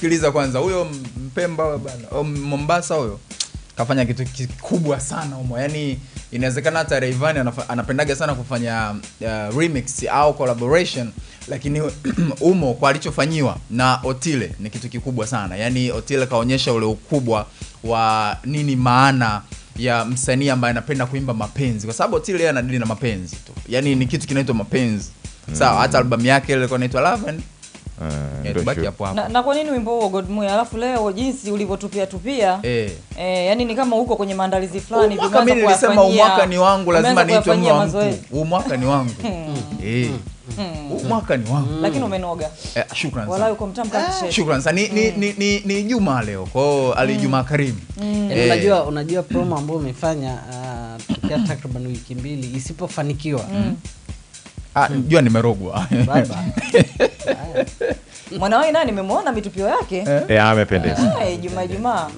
sikiliza kwanza. Huyo mpemba bana mombasa huyo kafanya kitu kikubwa sana humo. Yani inawezekana hata Rayvanny anapendaga sana kufanya uh, remix au collaboration lakini umo kwa alichofanyiwa na Otile ni kitu kikubwa sana. Yani Otile kaonyesha ule ukubwa wa nini maana ya msanii ambaye anapenda kuimba mapenzi. Kwa sababu Otile yeye anadili na mapenzi tu. Yani ni kitu kinaitwa mapenzi. Mm. sawa hata albamu yake ile ilikuwa inaitwa Love and Eh, tubaki hapo hapo. Na, na kwa nini wimbo huo Godmoya alafu leo jinsi ulivyotupia tupia. Eh. Eh, yani ni kama huko kwenye maandalizi fulani mwaka mimi nilisema umwaka ni wangu lazima niitwe mwa kuyafanyia wa mtu mazoezi. ni wangu. Eh. huu mwaka ni wangu. Lakini umenoga. Eh, shukran wala sana uko mtamu kama kishetu. shukran sana. Ni, ni, ni, ni, ni Juma leo. Kwa ali Juma Karimu Yaani Eh. unajua unajua promo ambayo umefanya uh, tokea takriban wiki mbili isipofanikiwa ah, jua nimerogwa mwanawai naye nimemwona mitupio yake Eh, amependeza Eh, Juma Juma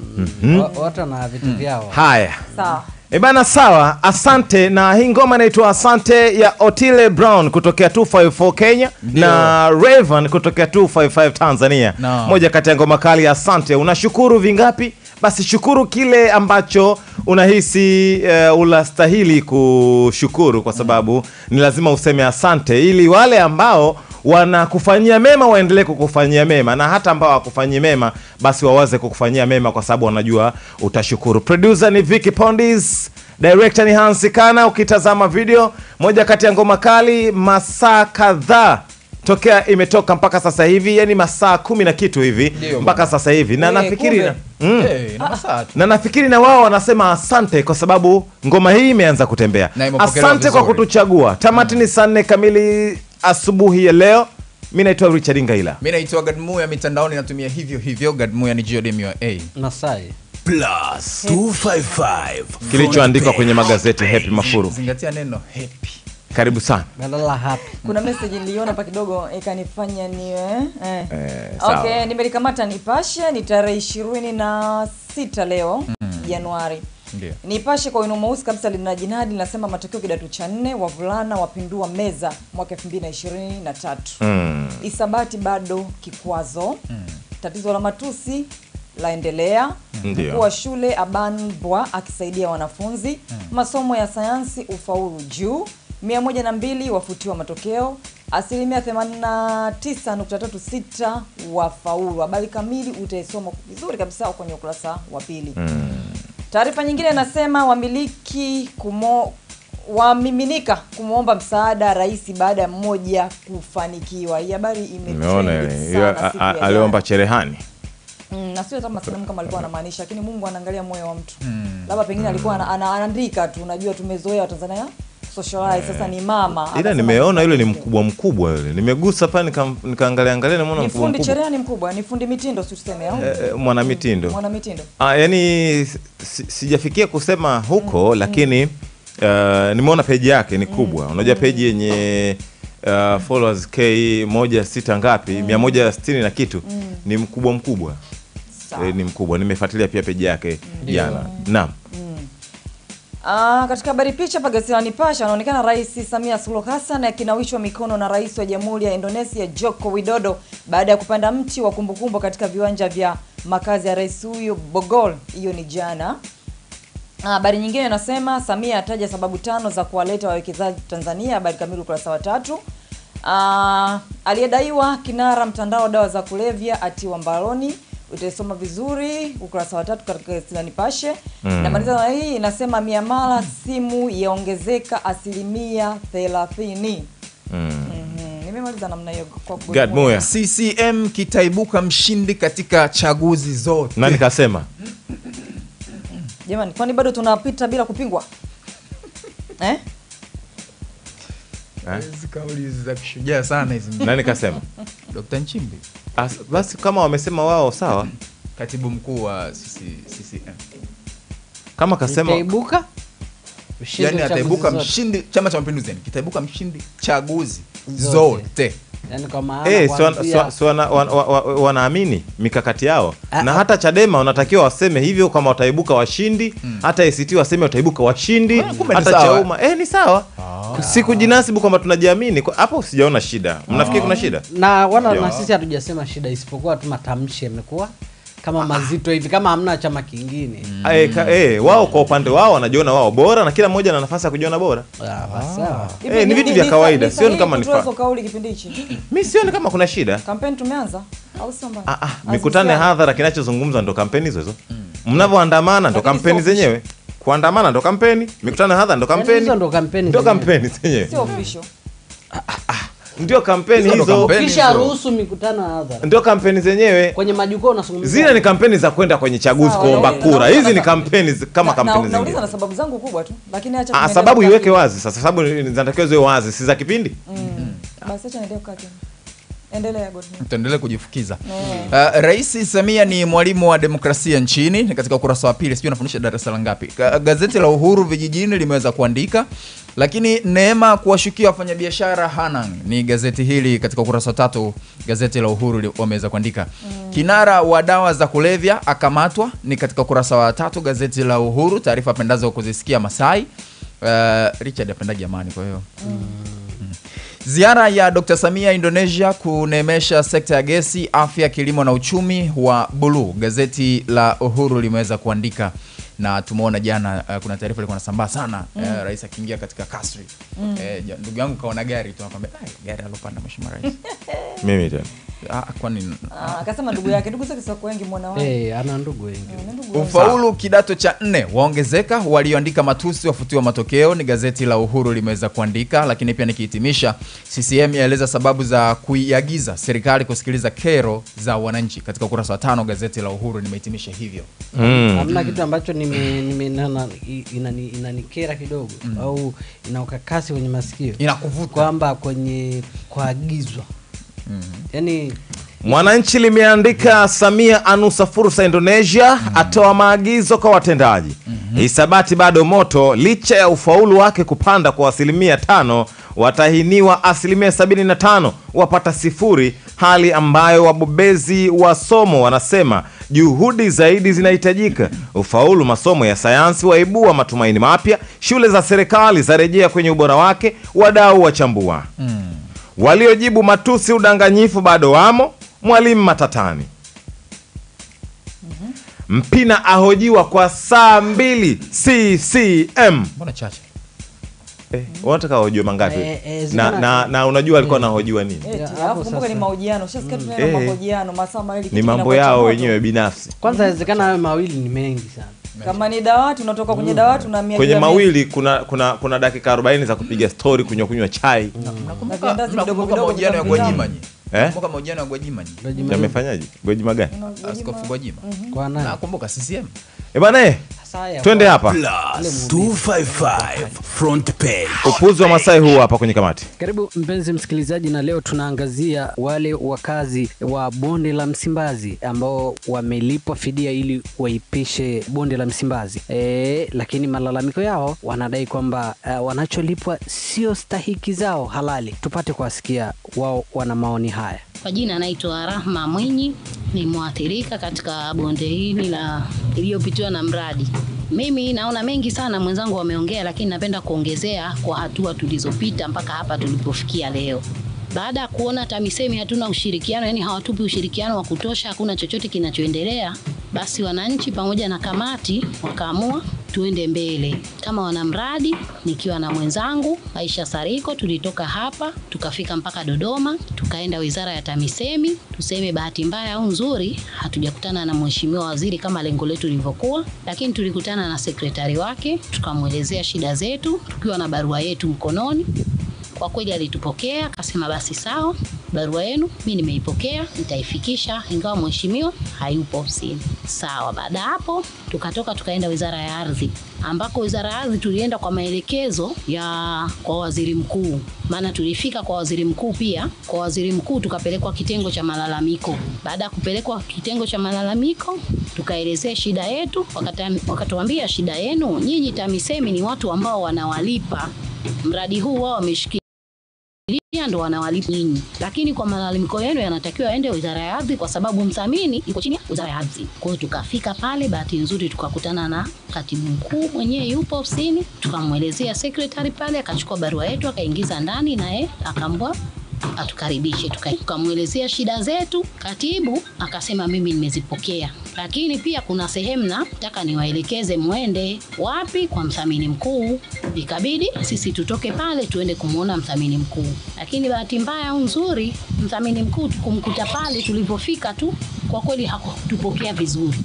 Wa- watu wana vitu vyao haya sawa E sawa, asante. Na hii ngoma inaitwa Asante ya Otile Brown kutokea 254 Kenya Ndiyo. na Raven kutokea 255 Tanzania. No. Moja kati ya ngoma kali. Asante. Unashukuru vingapi? Basi shukuru kile ambacho unahisi uh, unastahili kushukuru, kwa sababu ni lazima useme asante, ili wale ambao wanakufanyia mema waendelee kukufanyia mema, na hata ambao hawakufanyii mema basi wawaze kukufanyia mema, kwa sababu wanajua utashukuru. Producer ni Vicky Pondis, director ni Hansi Kana. Ukitazama video, moja kati ya ngoma kali, masaa kadhaa tokea imetoka mpaka sasa hivi, yani masaa kumi na kitu hivi mpaka sasa hivi, na Eh, nafikiri na, mm, hey, na masaa na nafikiri na wao wanasema asante kwa sababu ngoma hii imeanza kutembea. Asante kwa kutuchagua. Tamati ni saa nne kamili asubuhi ya leo. Mi naitwa Richard Ngaila. mi naitwa Gadmuya mitandaoni natumia hivyo hivyo. Gadmuya ni Geodemia A. Masai. Plus 255 Kilichoandikwa kwenye magazeti Happy. Mafuru. zingatia neno happy Karibu sana. Nalala kuna message niliona hapa kidogo ikanifanya niwe eh. Eh, okay nimelikamata nipashe ni tarehe ishirini na sita leo mm. januari ndio nipashe kwa wino mweusi kabisa lina jinadi linasema matokeo kidato cha nne wavulana wapindua meza mwaka 2023 Mm. isabati bado kikwazo Mm. tatizo la matusi laendelea mkuu wa shule abanbwa akisaidia wanafunzi Mm. masomo ya sayansi ufaulu juu 102 wafutiwa matokeo asilimia 89.36 wafaulu habari kamili utaisoma vizuri kabisa kwenye ukurasa wa pili Mm. taarifa nyingine inasema wamiliki kumo wamiminika kumwomba msaada rais baada ya mmoja kufanikiwa hii habari Nimeona imetrendi ile sana Hiyo, siku a- ya a- jana. aliomba cherehani. Mm, na sio kama sanamu kama alikuwa anamaanisha lakini mungu anaangalia moyo wa mtu mm. labda pengine alikuwa ana- ana- anaandika tu unajua tumezoea watanzania socialize sasa ni mama Ila nimeona yule ni mkubwa mkubwa yule. Nimegusa pale nikaangalia angalia na mbona mkubwa Ni fundi cherehani mkubwa ni fundi mitindo si tuseme au Eh, eh, mwanamitindo. mwana mitindo Ah, yani si- sijafikia kusema huko mm. lakini uh, nimeona peji yake ni kubwa. Mm. Unajua peji yenye uh, followers k moja sita ngapi mia moja sitini na kitu mm. ni mkubwa mkubwa e, ni mkubwa. Nimefuatilia pia peji yake jana. mm. Naam. Ah, katika habari picha hapa gazeti la Nipashe anaonekana Rais Samia Suluhu Hassan akinawishwa mikono na Rais wa Jamhuri ya Indonesia Joko Widodo baada ya kupanda mti wa kumbukumbu katika viwanja vya makazi ya rais huyo Bogol. Hiyo ni jana. Ah, Habari nyingine inasema Samia ataja sababu tano za kuwaleta wawekezaji Tanzania. Habari kamili ukurasa wa tatu. Ah, aliyedaiwa kinara mtandao dawa za kulevya atiwa mbaroni. Utaisoma vizuri ukurasa wa tatu katika gazeti la Nipashe. Mm. Namaliza na hii inasema miamala simu yaongezeka asilimia thelathini. Mm. Mhm, Nimemaliza namna. CCM kitaibuka mshindi katika chaguzi zote Nani kasema? Jamani, kwani bado tunapita bila kupingwa eh? Hizi kauli za kishujaa sana hizi. Nani kasema? Dr. Nchimbi. As, basi kama wamesema wao sawa. katibu mkuu wa CCM Kama kasema itaibuka ushindi yani ataibuka mshindi chama cha mapinduzi yani kitaibuka mshindi chaguzi Zote. zote yani kwa maana Eh, wana- wana- wana- wa- wa- wanaamini mikakati yao A na ah. hata Chadema wanatakiwa waseme hivyo kama wataibuka washindi mm. hata ACT waseme wataibuka washindi mm. hata. Chauma eh, ni sawa si kujinasibu kwamba tunajiamini Kwa- hapo sijaona shida mnafikiri kuna shida na wala na sisi hatujasema shida isipokuwa tu matamshi yamekuwa kama mazito hivi kama hamna chama kingine. Mm. Eh, ka- e, wao kwa upande wao wanajiona wao bora na kila mmoja ana nafasi ya kujiona bora. Ah, ah. E, Eh, ni vitu vya kawaida, ni sioni kama ni kauli kipindi hichi. Mi sioni kama kuna shida. Kampeni tumeanza au sio mbaya? Ah, ah, mikutano ya hadhara kinachozungumzwa ndo kampeni hizo hizo. Mnavyoandamana ndo kampeni zenyewe. Kuandamana ndo kampeni mikutano ya hadhara ndo Yaani kampeni. ndo kampeni zenyewe. kampeni zenyewe. Sio official ndio kampeni Hizo kisha ruhusu mikutano ya hadhara. Ndio kampeni zenyewe. Kwenye majukwaa unazungumzia zile ni kampeni za kwenda kwenye chaguzi kuomba kura. Hizi ni kampeni kama kampeni na- nauliza na sababu zangu kubwa tu lakini acha Ah, sababu iweke wazi sasa sababu zinatakiwa ziwe wazi si za kipindi? Mm. basi acha niendelee kukaa kimya kujifukiza. Kujifukiza uh, rais samia ni mwalimu wa demokrasia nchini Ni katika ukurasa wa pili. Sijui anafundisha darasa la ngapi. Gazeti la uhuru vijijini limeweza kuandika lakini neema kuwashukia wafanyabiashara hanang. Ni gazeti hili katika ukurasa wa tatu gazeti la uhuru wameweza kuandika. Mm. kinara wa dawa za kulevya akamatwa ni katika ukurasa wa tatu gazeti la uhuru. Taarifa pendazo kuzisikia masai. Uh, richard apendaji amani kwa hiyo Ziara ya Dr. Samia Indonesia kunemesha sekta ya gesi, afya, kilimo na uchumi wa buluu. Gazeti la Uhuru limeweza kuandika na tumeona jana uh, kuna taarifa ilikuwa nasambaa sana mm. uh, rais akiingia katika kasri mm. uh, ndugu yangu kaona gari tu akwambia gari alopanda mheshimiwa rais mimi tena akasema ndugu yake ndugu zake sio wengi mwana wao Eh, ana ndugu wengi Ni ndugu wao. Ufaulu kidato cha nne waongezeka, walioandika matusi wafutiwa matokeo, ni gazeti la Uhuru limeweza kuandika. Lakini pia nikihitimisha, CCM yaeleza sababu za kuiagiza serikali kusikiliza kero za wananchi, katika ukurasa wa tano gazeti la Uhuru nimehitimisha hivyo. mm. hamna kitu ambacho inani, inanikera kidogo au ina ukakasi kwenye masikio Inakuvuta kwamba kwenye kuagizwa yaani Mwananchi limeandika Samia anusa fursa Indonesia, mm. atoa maagizo kwa watendaji. Hisabati bado moto, licha ya ufaulu wake kupanda kwa asilimia tano, watahiniwa asilimia 75 wapata sifuri, hali ambayo wabobezi wa somo wanasema juhudi zaidi zinahitajika. Ufaulu masomo ya sayansi waibua matumaini mapya, shule za serikali zarejea kwenye ubora wake, wadau wachambua waliojibu matusi udanganyifu bado wamo mwalimu matatani. Mpina ahojiwa kwa saa mbili ccm mbona chache? eh, wanataka mangapi? Eh, eh, na, na, na unajua alikuwa nahojiwa nini? Alafu kumbuka ni mahojiano. Tunaenda Eh. mahojiano masaa mawili ni mambo yao wenyewe binafsi. Kwanza inawezekana hayo mawili ni mengi sana kama ni dawati unatoka kwenye dawati unahamia kwenye mawili kuna kuna kuna dakika 40 za kupiga story, kunywa kunywa chai. Nakumbuka viandazi vidogo Mnakumbuka mahojiano ya Gwajima nyi? Eh? Nakumbuka mahojiano ya Gwajima nyi? yamefanyaje? Gwajima gani. Askofu Gwajima. kwa nani? Nakumbuka CCM. Eh bana eh, twende hapa Plus 255 front page. upuzi wa masai huu hapa kwenye kamati Karibu mpenzi msikilizaji, na leo tunaangazia wale wakazi wa bonde la Msimbazi ambao wamelipwa fidia ili waipishe bonde la Msimbazi e, lakini malalamiko yao wanadai kwamba uh, wanacholipwa sio stahiki zao halali. Tupate kuwasikia wao wana maoni haya. Kwa jina anaitwa Rahma Mwinyi, ni mwathirika katika bonde hili la iliyopitiwa na mradi. Mimi naona mengi sana mwenzangu wameongea, lakini napenda kuongezea kwa hatua tulizopita mpaka hapa tulipofikia leo. Baada ya kuona TAMISEMI hatuna ushirikiano, yani hawatupi ushirikiano wa kutosha, hakuna chochote kinachoendelea, basi wananchi pamoja na kamati wakaamua tuende mbele kama wanamradi, nikiwa na mwenzangu Aisha Sariko. Tulitoka hapa tukafika mpaka Dodoma, tukaenda wizara ya TAMISEMI. Tuseme bahati mbaya au nzuri, hatujakutana na mheshimiwa waziri kama lengo letu lilivyokuwa, lakini tulikutana na sekretari wake, tukamwelezea shida zetu tukiwa na barua yetu mkononi. Kwa kweli alitupokea akasema, basi sawa, barua yenu mi nimeipokea, nitaifikisha, ingawa mheshimiwa hayupo ofisini. Sawa. Baada hapo tukatoka tukaenda wizara ya ardhi, ambako wizara ya ardhi tulienda kwa maelekezo ya kwa waziri mkuu, maana tulifika kwa waziri mkuu pia. Kwa waziri mkuu tukapelekwa kitengo cha malalamiko. Baada ya kupelekwa kitengo cha malalamiko, tukaelezea shida yetu, wakatuambia shida yenu nyinyi TAMISEMI ni watu ambao wanawalipa mradi huu wao wameshikilia mnayotumia ndo wanawalipa nyinyi, lakini kwa malalamiko yenu yanatakiwa aende wizara ya ardhi, kwa sababu mthamini iko chini ya wizara ya ardhi. Kwa hiyo tukafika pale, bahati nzuri tukakutana na katibu mkuu mwenyewe yupo ofisini, tukamwelezea secretary pale, akachukua barua yetu akaingiza ndani, naye akaambwa atukaribishe tukamwelezea shida zetu. Katibu akasema mimi nimezipokea, lakini pia kuna sehemu nataka niwaelekeze mwende wapi, kwa mthamini mkuu. Ikabidi sisi tutoke pale tuende kumwona mthamini mkuu, lakini bahati mbaya au nzuri, mthamini mkuu kumkuta pale tulipofika tu, kwa kweli hakutupokea vizuri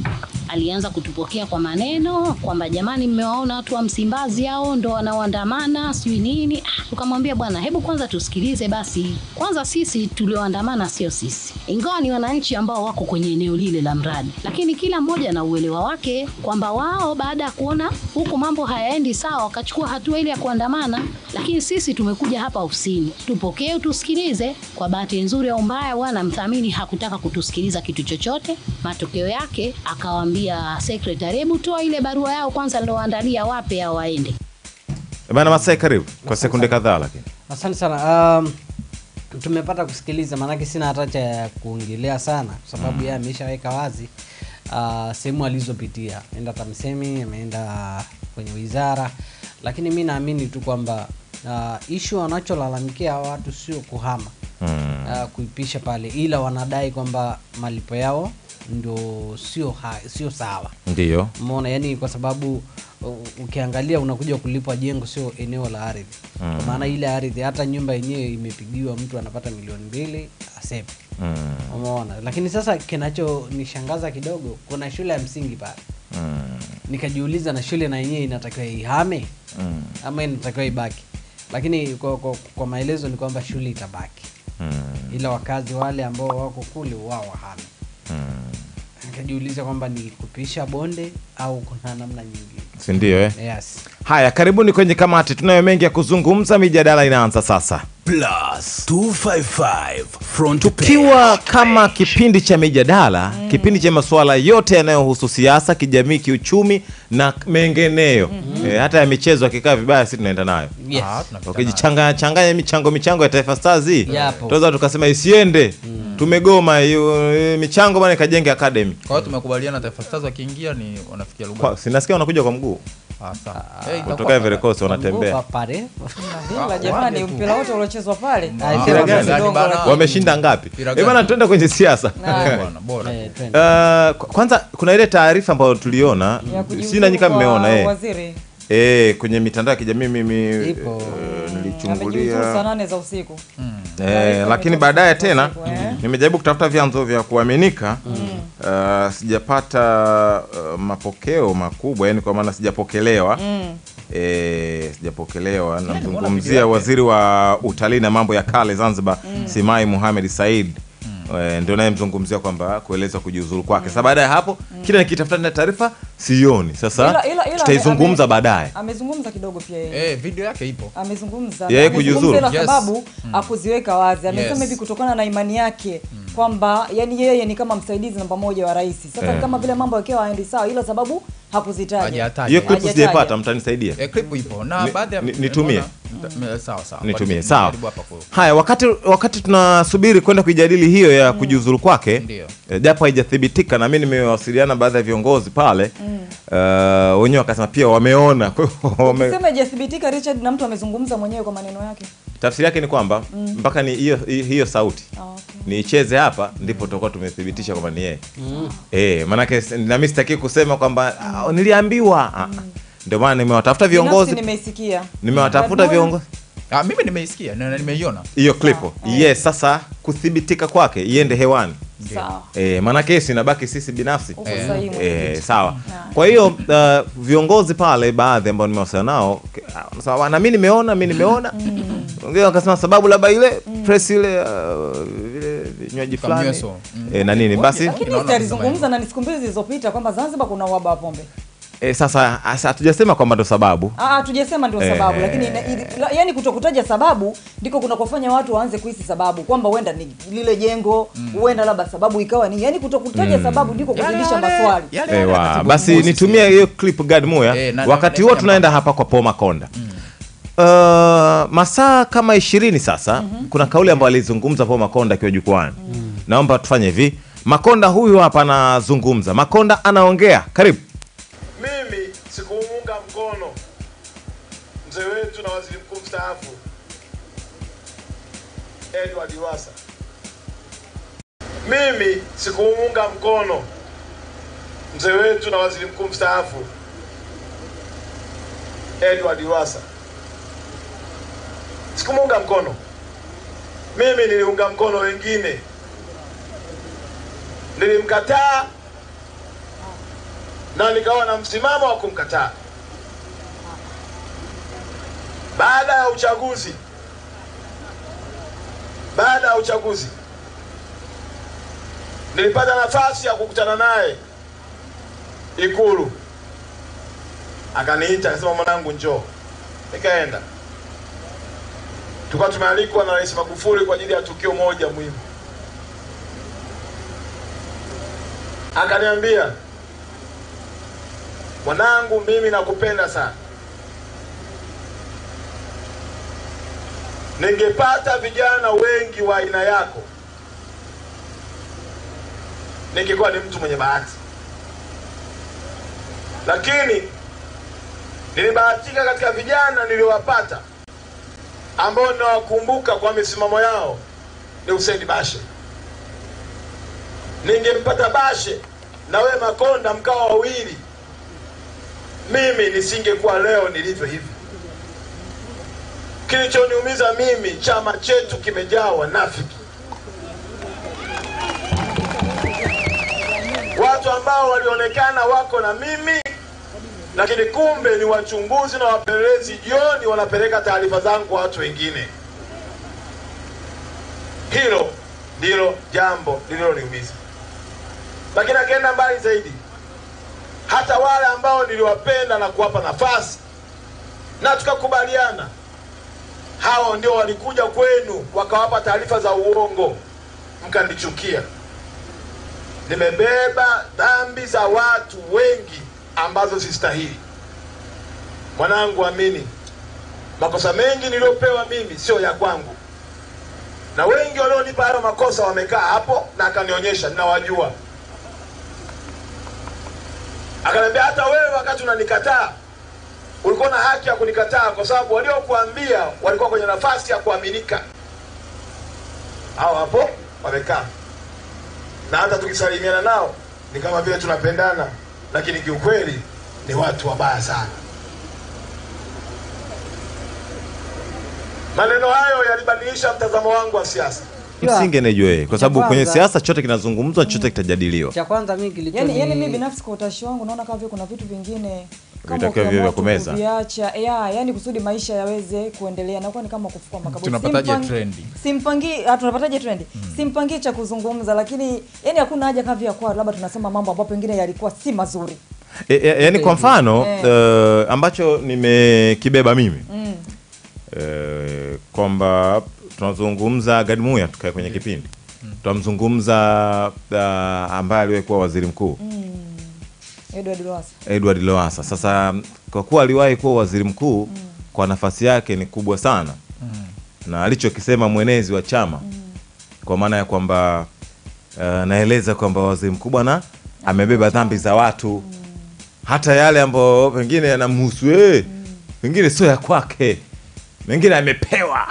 alianza kutupokea kwa maneno kwamba jamani, mmewaona watu wa Msimbazi hao ndo wanaoandamana sijui nini. Ah, Tukamwambia bwana, hebu kwanza tusikilize basi. Kwanza sisi tulioandamana sio sisi, ingawa ni wananchi ambao wako kwenye eneo lile la mradi, lakini kila mmoja na uelewa wake kwamba wao baada ya kuona huku mambo hayaendi sawa, wakachukua hatua ile ya kuandamana. Lakini sisi tumekuja hapa ofisini, tupokee, tusikilize. Kwa bahati nzuri au mbaya, bwana mthamini hakutaka kutusikiliza kitu chochote. Matokeo yake akawaambia secretary, hebu toa ile barua yao kwanza niloandalia, wape hao waende. Bana Masai, karibu kwa sekunde kadhaa, lakini Asante sana. Um, tumepata kusikiliza, maanake sina hata cha ya kuongelea sana, kwa sababu mm, yeye ameshaweka wazi uh, sehemu alizopitia. Ameenda TAMISEMI, ameenda kwenye wizara, lakini mi naamini tu kwamba uh, ishu wanacholalamikia hawa watu sio kuhama mm, uh, kuipisha pale, ila wanadai kwamba malipo yao ndio sio sio sawa ndio umeona yani kwa sababu ukiangalia unakuja kulipwa jengo sio eneo la ardhi mm. maana ile ardhi hata nyumba yenyewe imepigiwa mtu anapata milioni mbili asep mm. umeona lakini sasa kinachonishangaza kidogo kuna shule ya msingi pale Mm. nikajiuliza na shule na yenyewe inatakiwa ihame Mm. ama inatakiwa ibaki lakini kwa, kwa, kwa maelezo ni kwamba shule itabaki Mm. ila wakazi wale ambao wako kule wao wahame. Nikajiuliza kwamba ni kupisha bonde au kuna namna nyingine. Sindio eh? yes. Haya, karibuni kwenye kamati, tunayo mengi ya kuzungumza. Mijadala inaanza sasa, Plus 255 front page. tukiwa kama kipindi cha mijadala, mm. kipindi cha masuala yote yanayohusu siasa, kijamii, kiuchumi na mengineyo. mm -hmm. E, hata ya michezo akikaa vibaya, si tunaenda nayo yes. Ah, ukijichanganya changanya michango michango ya Taifa Stars hii tunaweza tukasema isiende, mm. tumegoma hiyo eh, michango bana, ikajenge academy. Kwa hiyo tumekubaliana Taifa Stars wakiingia ni wanafikia lugha, sinasikia wanakuja kwa mguu Ah. Eh, kutoka Ivory wanatembea, jamani, mpira wote uliochezwa pale. Ah, wameshinda ngapi? Eh bana, kwenye siasa. Eh, kwanza kuna ile taarifa ambayo tuliona. Si nanyi kama mmeona eh. waziri. Eh, kwenye mitandao ya kijamii mimi eh, saa nilichungulia. nane za usiku eh, lakini baadaye tena eh. nimejaribu kutafuta vyanzo vya kuaminika mm. uh, sijapata uh, mapokeo makubwa yani kwa maana sijapokelewa mm. E, sijapokelewa namzungumzia waziri wa utalii na mambo ya kale Zanzibar mm. Simai Muhamed Said ndio nayemzungumzia kwamba kueleza kujiuzuru kwake. Sasa baada ya hapo kila nikitafuta na taarifa sioni. Sasa tutaizungumza baadaye. amezungumza kidogo pia yeye Eh, video yake ipo. amezungumza Yeye kujiuzuru? kwa Yes. sababu akuziweka wazi amesema Yes. hivi kutokana na imani yake kwamba yani yeye ni kama msaidizi namba moja wa rais sasa yeah. kama vile mambo yakiwa haendi sawa ila sababu hakuzitaja Hiyo clip sijaipata, mtanisaidia. E, clip ipo na baadhi ya nitumie. Sawa sawa. Nitumie, sawa. Haya, wakati wakati tunasubiri kwenda kuijadili hiyo ya kujiuzuru kwake, eh, japo haijathibitika, na mimi nimewasiliana baadhi ya viongozi pale eh, wenyewe wakasema pia wameona. Kwa hiyo wame- sema haijathibitika Richard na mtu amezungumza mwenyewe kwa maneno yake tafsiri yake ni kwamba mm. mpaka ni hiyo hiyo sauti oh, okay. niicheze hapa ndipo tutakuwa tumethibitisha kwamba ni yeye eh, maanake s- na mimi sitaki kusema kwamba mm. niliambiwa mm. ah. ndio maana nimewatafuta viongozi nimesikia nimewatafuta mm. viongozi Ah, mimi nimeisikia na na nimeiona. hiyo clip. yes sasa kuthibitika kwake iende hewani sawa. E, maanake sinabaki sisi binafsi. Eh, e, sawa. Yeah. kwa hiyo uh, viongozi pale baadhi ambao nimewasiliana nao sawa, na wanasema, "Bwana, mi nimeona. Mi nimeona wengine wakasema sababu labda ile press ile uh, vile vinywaji fulani. Mm. e, na nini basi lakini Naona si alizungumza kusema na ni siku mbili zilizopita kwamba Zanzibar kuna uhaba wa pombe e, sasa hatujasema kwamba ndo sababu Ah, ndo sababu e, lakini ina- ili- la- yani kutokutaja sababu ndiko kunakofanya watu waanze kuhisi sababu kwamba huenda ni lile jengo huenda mm, labda sababu ikawa ni yani kutokutaja mm, sababu ndiko kuzidisha maswali Ewa, basi nitumie hiyo clip Gad Muya e, na- wakati huo tunaenda hapa kwa Paul Makonda Uh, masaa kama ishirini sasa mm -hmm. kuna kauli ambayo alizungumza Paul Makonda akiwa jukwani. mm. Naomba tufanye hivi. Makonda huyu hapa anazungumza. Makonda anaongea. Karibu. Mzee wetu na waziri mkuu mstaafu Edward Lowassa. Mimi sikumuunga mkono mzee wetu na waziri mkuu mstaafu Edward Lowassa. Sikumuunga mkono. Mimi niliunga mkono wengine, nilimkataa na nikawa na msimamo wa kumkataa. Baada ya uchaguzi, baada ya uchaguzi nilipata nafasi ya kukutana naye Ikulu, akaniita akasema, mwanangu, njoo. Nikaenda, tulikuwa tumealikwa na Rais Magufuli kwa ajili ya tukio moja muhimu. Akaniambia, mwanangu, mimi nakupenda sana. Ningepata vijana wengi wa aina yako, ningekuwa ni mtu mwenye bahati, lakini nilibahatika katika vijana niliowapata ambao ninawakumbuka kwa misimamo yao ni Hussein Bashe. Ningempata Bashe na wewe Makonda mkawa wawili, mimi nisingekuwa leo nilivyo hivi. Kilichoniumiza mimi, chama chetu kimejaa wanafiki, watu ambao walionekana wako na mimi, lakini kumbe ni wachunguzi na wapelelezi. Jioni wanapeleka taarifa zangu kwa watu wengine. Hilo ndilo jambo lililoniumiza, lakini akienda mbali zaidi hata wale ambao niliwapenda na kuwapa nafasi na tukakubaliana, hao ndio walikuja kwenu wakawapa taarifa za uongo, mkanichukia. Nimebeba dhambi za watu wengi ambazo sistahili. Mwanangu, amini, makosa mengi niliyopewa mimi sio ya kwangu, na wengi walionipa hayo makosa wamekaa hapo na akanionyesha, ninawajua akaniambia hata wewe wakati unanikataa ulikuwa na haki ya kunikataa kwa sababu waliokuambia walikuwa kwenye nafasi ya kuaminika. Hao hapo wamekaa, na hata tukisalimiana nao ni kama vile tunapendana, lakini kiukweli ni watu wabaya sana. Maneno hayo yalibadilisha mtazamo wangu wa siasa. Msingi anajua yeye kwa sababu kwenye siasa chote kinazungumzwa, chote kitajadiliwa. cha kwanza mi kilicho yani, yani mi binafsi kwa utashi wangu naona kama vile kuna vitu vingine Vitakiwa vya kumeza. viacha ya yani kusudi maisha yaweze kuendelea. Nakuwa ni kama kufukua makaburi. Tunapataje trendi? simpangi ah, tunapataje trendi? Simpangi cha kuzungumza lakini yani hakuna haja kama vya kwa labda tunasema mambo ambayo pengine yalikuwa si mazuri. E, e, yani kwa mfano e. uh, ambacho nimekibeba mimi mm. uh, kwamba tunazungumza Gadmuya tukae kwenye kipindi. Tunamzungumza uh, ambaye aliwahi kuwa waziri mkuu Edward Lowassa Edward Lowassa. Sasa kwa kuwa aliwahi kuwa waziri mkuu mm. kwa nafasi yake ni kubwa sana mm. na alichokisema mwenezi wa chama mm. kwa maana ya kwamba uh, naeleza kwamba waziri mkuu bwana amebeba dhambi za watu mm. hata yale ambayo pengine yanamhusu yeye pengine sio ya kwake mengine amepewa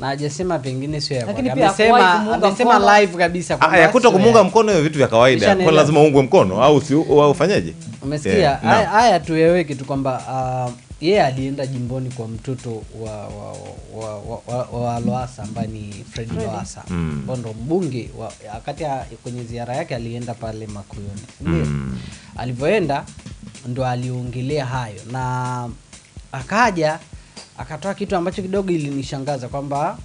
na hajasema pengine sio ya kwake. amesema kumuunga amesema mkono. live kabisa kwamba ya kuto kumunga mkono hiyo vitu vya kawaida kwa lazima uungwe mkono au si au ufanyeje umesikia Yeah, haya no. haya tueleweke tu kwamba uh, yeye alienda jimboni kwa mtoto wa wa, wa, wa, wa, wa Loasa ambaye ni Fred Loasa Mm. Bondo ndo mbunge wa- wakati kwenye ziara yake alienda pale Makuyuni ndio Mm. alivyoenda ndo aliongelea hayo na akaja akatoa kitu ambacho kidogo ilinishangaza kwamba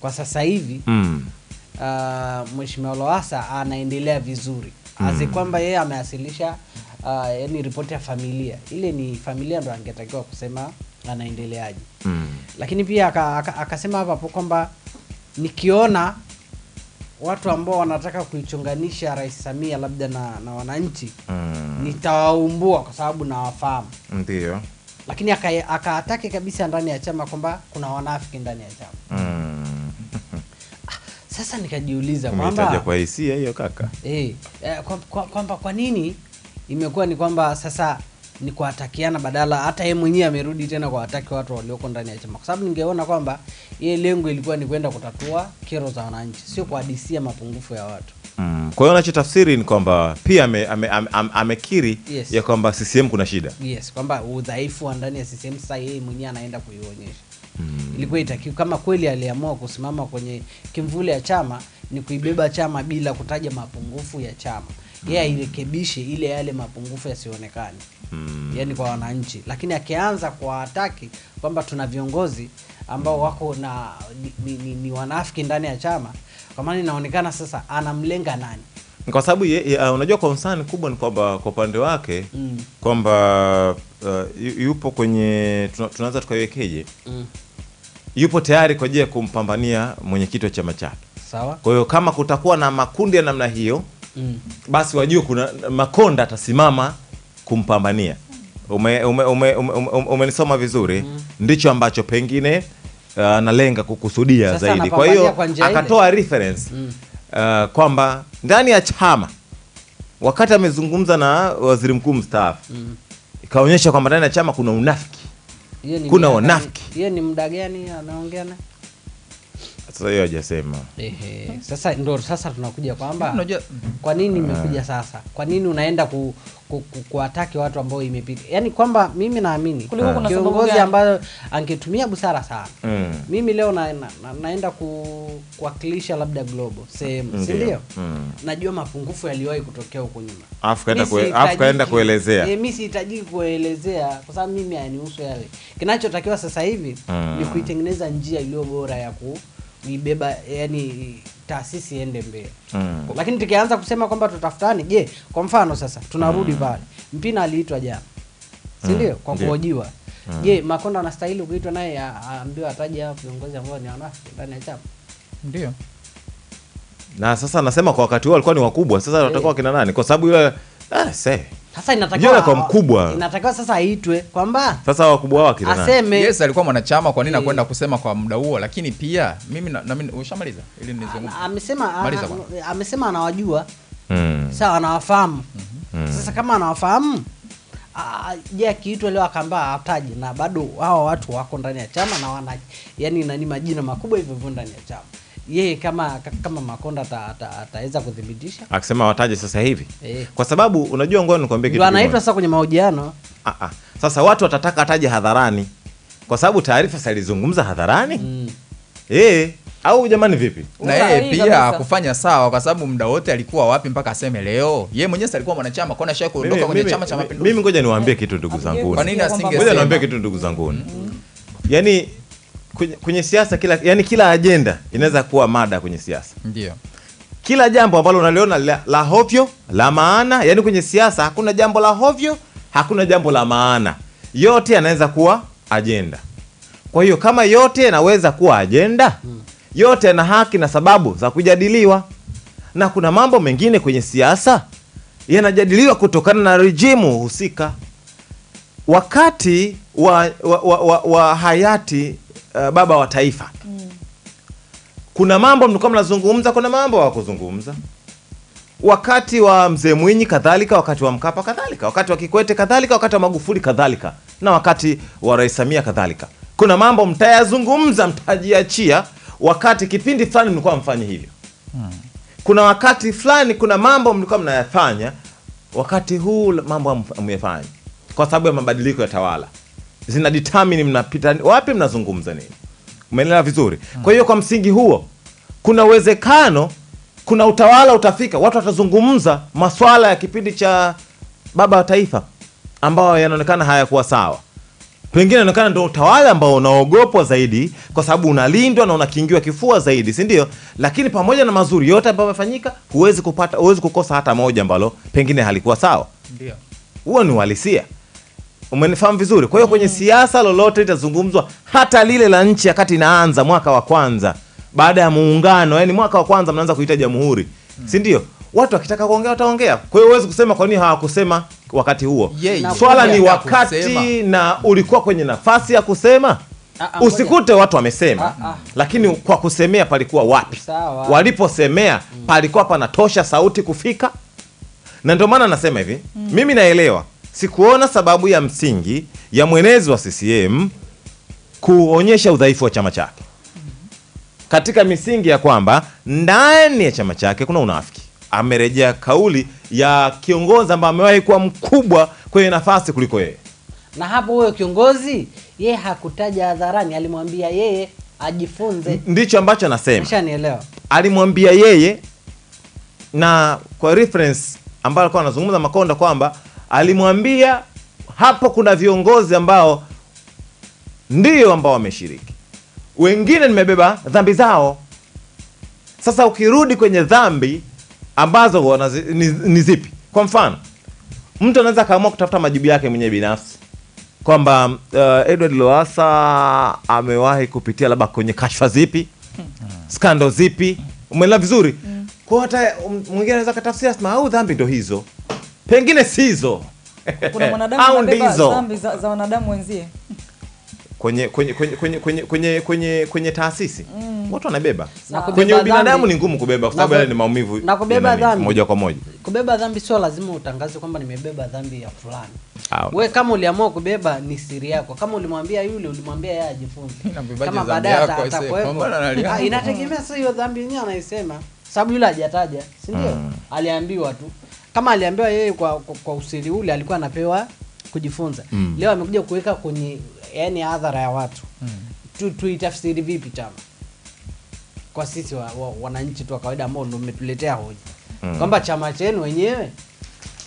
kwa sasa hivi Mm. uh, Mheshimiwa Lowassa anaendelea vizuri mm. azi kwamba yeye amewasilisha uh, yani ripoti ya familia ile ni familia ndo angetakiwa kusema anaendeleaje Mm. lakini pia aka- aka- akasema hapa hapo kwamba nikiona watu ambao wanataka kuichunganisha rais samia labda na, na wananchi Mm. nitawaumbua kwa sababu nawafahamu ndio lakini aka- akaatake kabisa ndani ya chama kwamba kuna wanafiki ndani ya chama. Mm. sasa nikajiuliza kwamba kwa hisia hiyo kaka? Eh, kwamba kwa- kwa- nini imekuwa ni kwamba sasa ni kuatakiana badala hata yeye mwenyewe amerudi tena kwa kuwataki watu walioko ndani ya chama. Kwa sababu ningeona kwamba yeye lengo ilikuwa ni kwenda kutatua kero za wananchi sio kuadisia mapungufu ya watu mm. kwa hiyo unachotafsiri ni kwamba pia amekiri ame, ame, ame Yes. ya kwamba CCM kuna shida yes kwamba udhaifu wa ndani ya CCM sasa yeye mwenyewe anaenda kuionyesha mm. ilikuwa itakiwa kama kweli aliamua kusimama kwenye kimvuli ya chama ni kuibeba chama bila kutaja mapungufu ya chama yeye airekebishe ile yale mapungufu yasionekane mm. yani kwa wananchi lakini akianza kwa ataki kwamba tuna viongozi ambao wako na ni, ni, ni, ni wanafiki ndani ya chama kwa maana inaonekana sasa anamlenga nani? Kwa sababu uh, unajua concern kubwa ni kwamba kwa upande wake Mm. kwamba uh, yupo kwenye tuna- tunaweza tukaiwekeje? Mm. yupo tayari kwa ajili ya kumpambania mwenyekiti wa chama chake. Sawa. Kwa hiyo kama kutakuwa na makundi ya namna hiyo mm. basi wajue kuna makonda atasimama kumpambania. Umenisoma ume, ume, ume, ume, ume, vizuri. Ndicho ambacho pengine uh, analenga kukusudia Sasa zaidi. Kwa hiyo akatoa reference Mm. uh, kwamba ndani ya chama wakati amezungumza na waziri mkuu mstaafu Mm. ikaonyesha kwamba ndani ya chama kuna unafiki. Kuna wanafiki. hiyo ni muda gani anaongea na sasa hiyo hajasema. Ehe, sasa ndo sasa tunakuja kwamba kwa nini nimekuja sasa? Kwa nini unaenda ku, ku, ku, watu ambao imepita yaani kwamba mimi naamini Kulikuwa kiongozi ambayo angetumia busara sana mm. mimi leo na, na, na, naenda ku, kuwakilisha labda globo sehemu si Ndio. ndio Mm. najua mapungufu yaliwahi kutokea huko nyuma Alafu kaenda kuelezea. e, mi sihitajiki kuelezea kwa sababu mimi hayanihusu yale kinachotakiwa sasa hivi Mm. ni kuitengeneza njia iliyo bora ya kuibeba yani taasisi iende mbele. Mm. lakini tukianza kusema kwamba tutafutani je kwa mfano sasa tunarudi mm. pale. Mpina aliitwa jana. Sindio kwa kuojiwa mm. je makonda anastahili kuitwa naye? Aambiwa aambiwe ataje hao viongozi ambao ni wanafiki ndani ya chama. Ndio. Na sasa anasema kwa wakati huo walikuwa ni wakubwa. Sasa watakuwa kina nani? Kwa sababu yule ah, se sasa inatakiwa kwa mkubwa. inatakiwa sasa aitwe kwamba sasa wakubwa nani aseme. Yes alikuwa mwanachama kwa nini yeah. nakwenda kusema kwa muda huo? Lakini pia mimi na, na mimi ushamaliza? Ili nizungumze. Amesema amesema anawajua. Mm. sawa anawafahamu. Sasa kama anawafahamu ah, je akiitwa leo akaambaa ataje na bado hawa watu wako ndani ya chama na wana yani nani majina makubwa hivyo hivyo ndani ya chama yeye kama kama makonda ata- ata- ataweza kuthibitisha? Akisema wataje sasa hivi? E. kwa sababu unajua ngoja nikwambie kitu anaitwa sasa kwenye mahojiano. Ah, ah. sasa watu watataka ataje hadharani. Kwa sababu taarifa salizungumza alizungumza hadharani? Mm. eh. Au jamani vipi? Na yeye pia kufanya sawa kwa sababu muda wote alikuwa wapi mpaka aseme leo? Yeye mwenyewe si alikuwa mwanachama kona shaka kuondoka kwenye chama cha mapinduzi? mimi ngoja niwaambie kitu ndugu zangu kwa nini asingesema? ngoja niwaambie kitu ndugu zangu yaani kwenye, kwenye siasa kila yani kila ajenda inaweza kuwa mada kwenye siasa. Ndio. Kila jambo ambalo unaliona la, la hovyo la maana yani kwenye siasa hakuna jambo la hovyo hakuna jambo la maana. Yote yanaweza kuwa ajenda kwa hiyo kama yote yanaweza kuwa ajenda yote yana haki na sababu za kujadiliwa. Na kuna mambo mengine kwenye siasa yanajadiliwa kutokana na rejimu husika. Wakati wa, wa, wa, wa, wa hayati uh, baba wa taifa. Kuna mambo mlikuwa mnazungumza kuna mambo hawakuzungumza. Wakati wa mzee mwinyi kadhalika wakati wa mkapa kadhalika. Wakati wa kikwete kadhalika. Wakati wa magufuli kadhalika. Na wakati wa rais samia kadhalika. Kuna mambo mtayazungumza mtajiachia wakati kipindi fulani mlikuwa mfanye hivyo. Kuna wakati fulani kuna mambo mlikuwa mnayafanya wakati huu mambo hamu- kwa sababu ya mabadiliko ya tawala zina determine mnapita wapi mnazungumza nini? Umeelewa vizuri? Kwa hiyo kwa msingi huo kuna uwezekano kuna utawala utafika watu watazungumza maswala ya kipindi cha baba wa taifa ambayo yanaonekana hayakuwa sawa. Pengine inaonekana ndo utawala ambao unaogopwa zaidi kwa sababu unalindwa na unakingiwa kifua zaidi si ndio? Lakini pamoja na mazuri yote ambayo yamefanyika huwezi kupata huwezi kukosa hata moja ambalo pengine halikuwa sawa. Ndio. Huo ni uhalisia umenifahamu vizuri? Kwa hiyo kwenye siasa lolote litazungumzwa hata lile la nchi wakati inaanza mwaka wa kwanza. Baada ya muungano yani mwaka wa kwanza mnaanza kuita jamhuri. Si ndio? Watu wakitaka kuongea wataongea. Kwa hiyo huwezi kusema kwa nini hawakusema wakati huo. Swala ni wakati na ulikuwa kwenye nafasi ya kusema. Ah, ah, usikute watu wamesema. Ah, lakini kwa kusemea palikuwa wapi? Waliposemea palikuwa panatosha sauti kufika. Na ndio maana nasema hivi. Mimi naelewa sikuona sababu ya msingi ya mwenezi wa ccm kuonyesha udhaifu wa chama chake. Katika misingi ya kwamba ndani ya chama chake kuna unafiki. Amerejea kauli ya kiongozi ambaye amewahi kuwa mkubwa kwenye nafasi kuliko yeye. Na hapo huyo kiongozi yeye hakutaja hadharani alimwambia yeye ajifunze. Ndicho ambacho anasema shanielewa alimwambia yeye na kwa reference ambayo alikuwa anazungumza Makonda kwamba alimwambia hapo kuna viongozi ambao ndio ambao wameshiriki, wengine nimebeba dhambi zao. Sasa ukirudi kwenye dhambi ambazo wanazi, ni, ni zipi? Kwa mfano mtu anaweza akaamua kutafuta majibu yake mwenyewe binafsi. Kwamba uh, Edward Lowassa amewahi kupitia labda kwenye kashfa zipi? Skando zipi? Umeelewa vizuri? Kwa hata um, mwingine anaweza katafsiri asema au dhambi ndo hizo pengine sizo au ndizo. za, wanadamu wenzie. Kwenye kwenye kwenye kwenye kwenye kwenye kwenye, kwenye taasisi. Mm. watu wanabeba. Kwenye ubinadamu ni ngumu kubeba kwa sababu yale ni maumivu na kubeba dhambi. moja kwa moja. Kubeba dhambi sio lazima utangaze kwamba nimebeba dhambi ya fulani. We kama uliamua kubeba ni siri yako. Kama ulimwambia yule ulimwambia yeye ajifunze. Kama baadaye atakuwepo. Ah, inategemea sasa hiyo dhambi yenyewe anaisema. Sababu yule hajataja si ndio? Mm. aliambiwa tu kama aliambiwa yeye kwa, kwa, kwa usiri ule alikuwa anapewa kujifunza mm. leo amekuja kuweka kwenye yani hadhara ya watu tu tuitafsiri vipi chama kwa sisi wa, wa, wananchi tu wa kawaida ambao ndo mmetuletea hoja mm. kwamba chama chenu wenyewe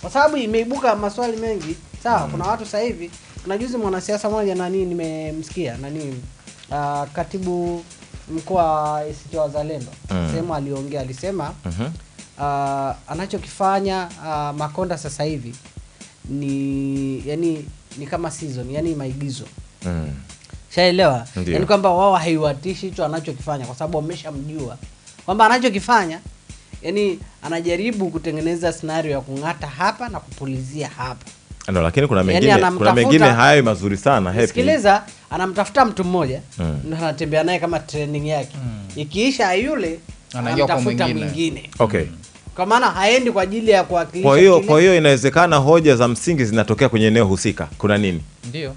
kwa sababu imeibuka maswali mengi sawa mm. kuna watu sasa hivi kuna juzi mwanasiasa moja nani nimemsikia nani uh, katibu mkoa wa ACT Wazalendo Mm. sehemu aliongea alisema Mhm. Uh, anachokifanya uh, Makonda sasa hivi ni yani ni kama season yani maigizo Mm. shaelewa yani kwamba wao haiwatishi hicho anachokifanya kwa sababu wameshamjua kwamba anachokifanya yani anajaribu kutengeneza scenario ya kung'ata hapa na kupulizia hapa Ndio, lakini kuna mengine, yani kuna anamtafuta- mengine hayo mazuri sana happy. sikiliza anamtafuta mtu mmoja Mm. ndo anatembea naye kama training yake mm. ikiisha yule Anaingia kwa mwingine. okay. Kwa maana haendi kwa ajili ya kuwakilisha kwa hiyo kwa hiyo inawezekana hoja za msingi zinatokea kwenye eneo husika. Kuna nini? Ndio.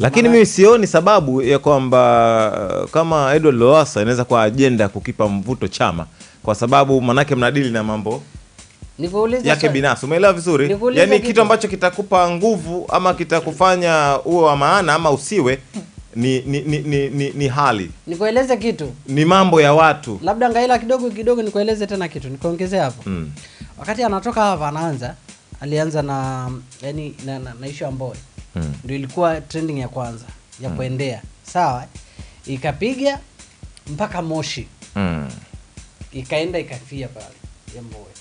Lakini mimi sioni sababu ya kwamba uh, kama Edward Lowassa inaweza kuwa ajenda ya kukipa mvuto chama. Kwa sababu manake mnadili na mambo yake binafsi umeelewa vizuri? Yaani kitu ambacho kitakupa nguvu ama kitakufanya uwe wa maana ama usiwe ni ni, ni, ni, ni, ni hali. Nikueleze kitu. Ni mambo ya watu. Labda ngaila kidogo kidogo nikueleze tena kitu nikuongezea hapo. Mm. wakati anatoka hapa anaanza alianza na yani na, na, na ishu ambayo Mm. ndio ilikuwa trending ya kwanza ya kuendea. Sawa? Ikapiga mpaka moshi. Mm. ikaenda ikafia pale ya mboe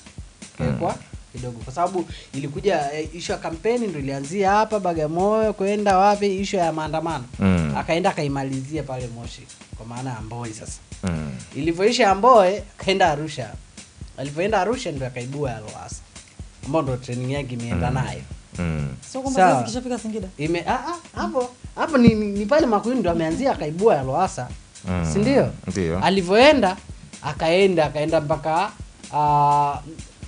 ikawekwa kidogo kwa sababu ilikuja eh, ishu ya kampeni ndo ilianzia hapa bagamoyo kwenda wapi ishu ya maandamano Mm. akaenda akaimalizia pale moshi kwa maana ya mboe sasa Mm. ilivyoisha ya mboe akaenda arusha alivyoenda arusha ndo akaibua ya loasa ambao ndo training yake imeenda nayo Mm. nayo kwamba kishafika Singida ime ah, ah, hapo hapo ni, ni, ni pale makuini ndo ameanzia akaibua ya loasa Mm. si ndio Ndio. alivyoenda akaenda akaenda mpaka ah,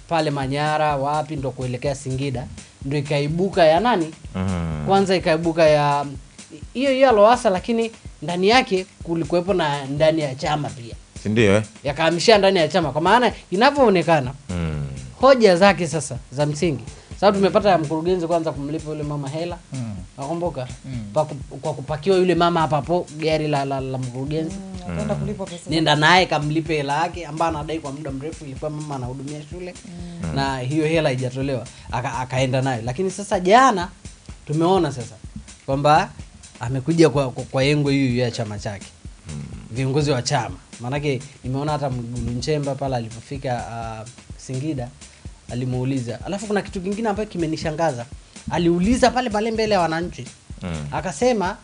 pale manyara wapi ndo kuelekea singida ndo ikaibuka ya nani Mm. kwanza ikaibuka ya hiyo hiyo aloasa loasa lakini ndani yake kulikuwepo na ndani ya chama pia si ndio eh? yakahamishia ndani ya chama kwa maana inavyoonekana mm. hoja zake sasa za msingi sababu tumepata ya mkurugenzi kwanza kumlipa yule mama hela. Mm. nakumbuka Mm. kwa, kwa kupakiwa yule mama hapa hapo gari la, la, la mkurugenzi. Kulipwa pesa. Nenda naye kamlipe hela yake ambayo anadai kwa muda mrefu ilikuwa mama anahudumia shule. Na hiyo hela haijatolewa aka, akaenda nayo. Lakini sasa jana tumeona sasa kwamba amekuja kwa, kwa, kwa yengo hiyo hiyo ya chama chake. Viongozi wa chama. Maanake nimeona hata mgulu nchemba pale alipofika uh, singida alimuuliza. Alafu kuna kitu kingine ambacho kimenishangaza. Aliuliza pale pale mbele ya wananchi. Mm. akasema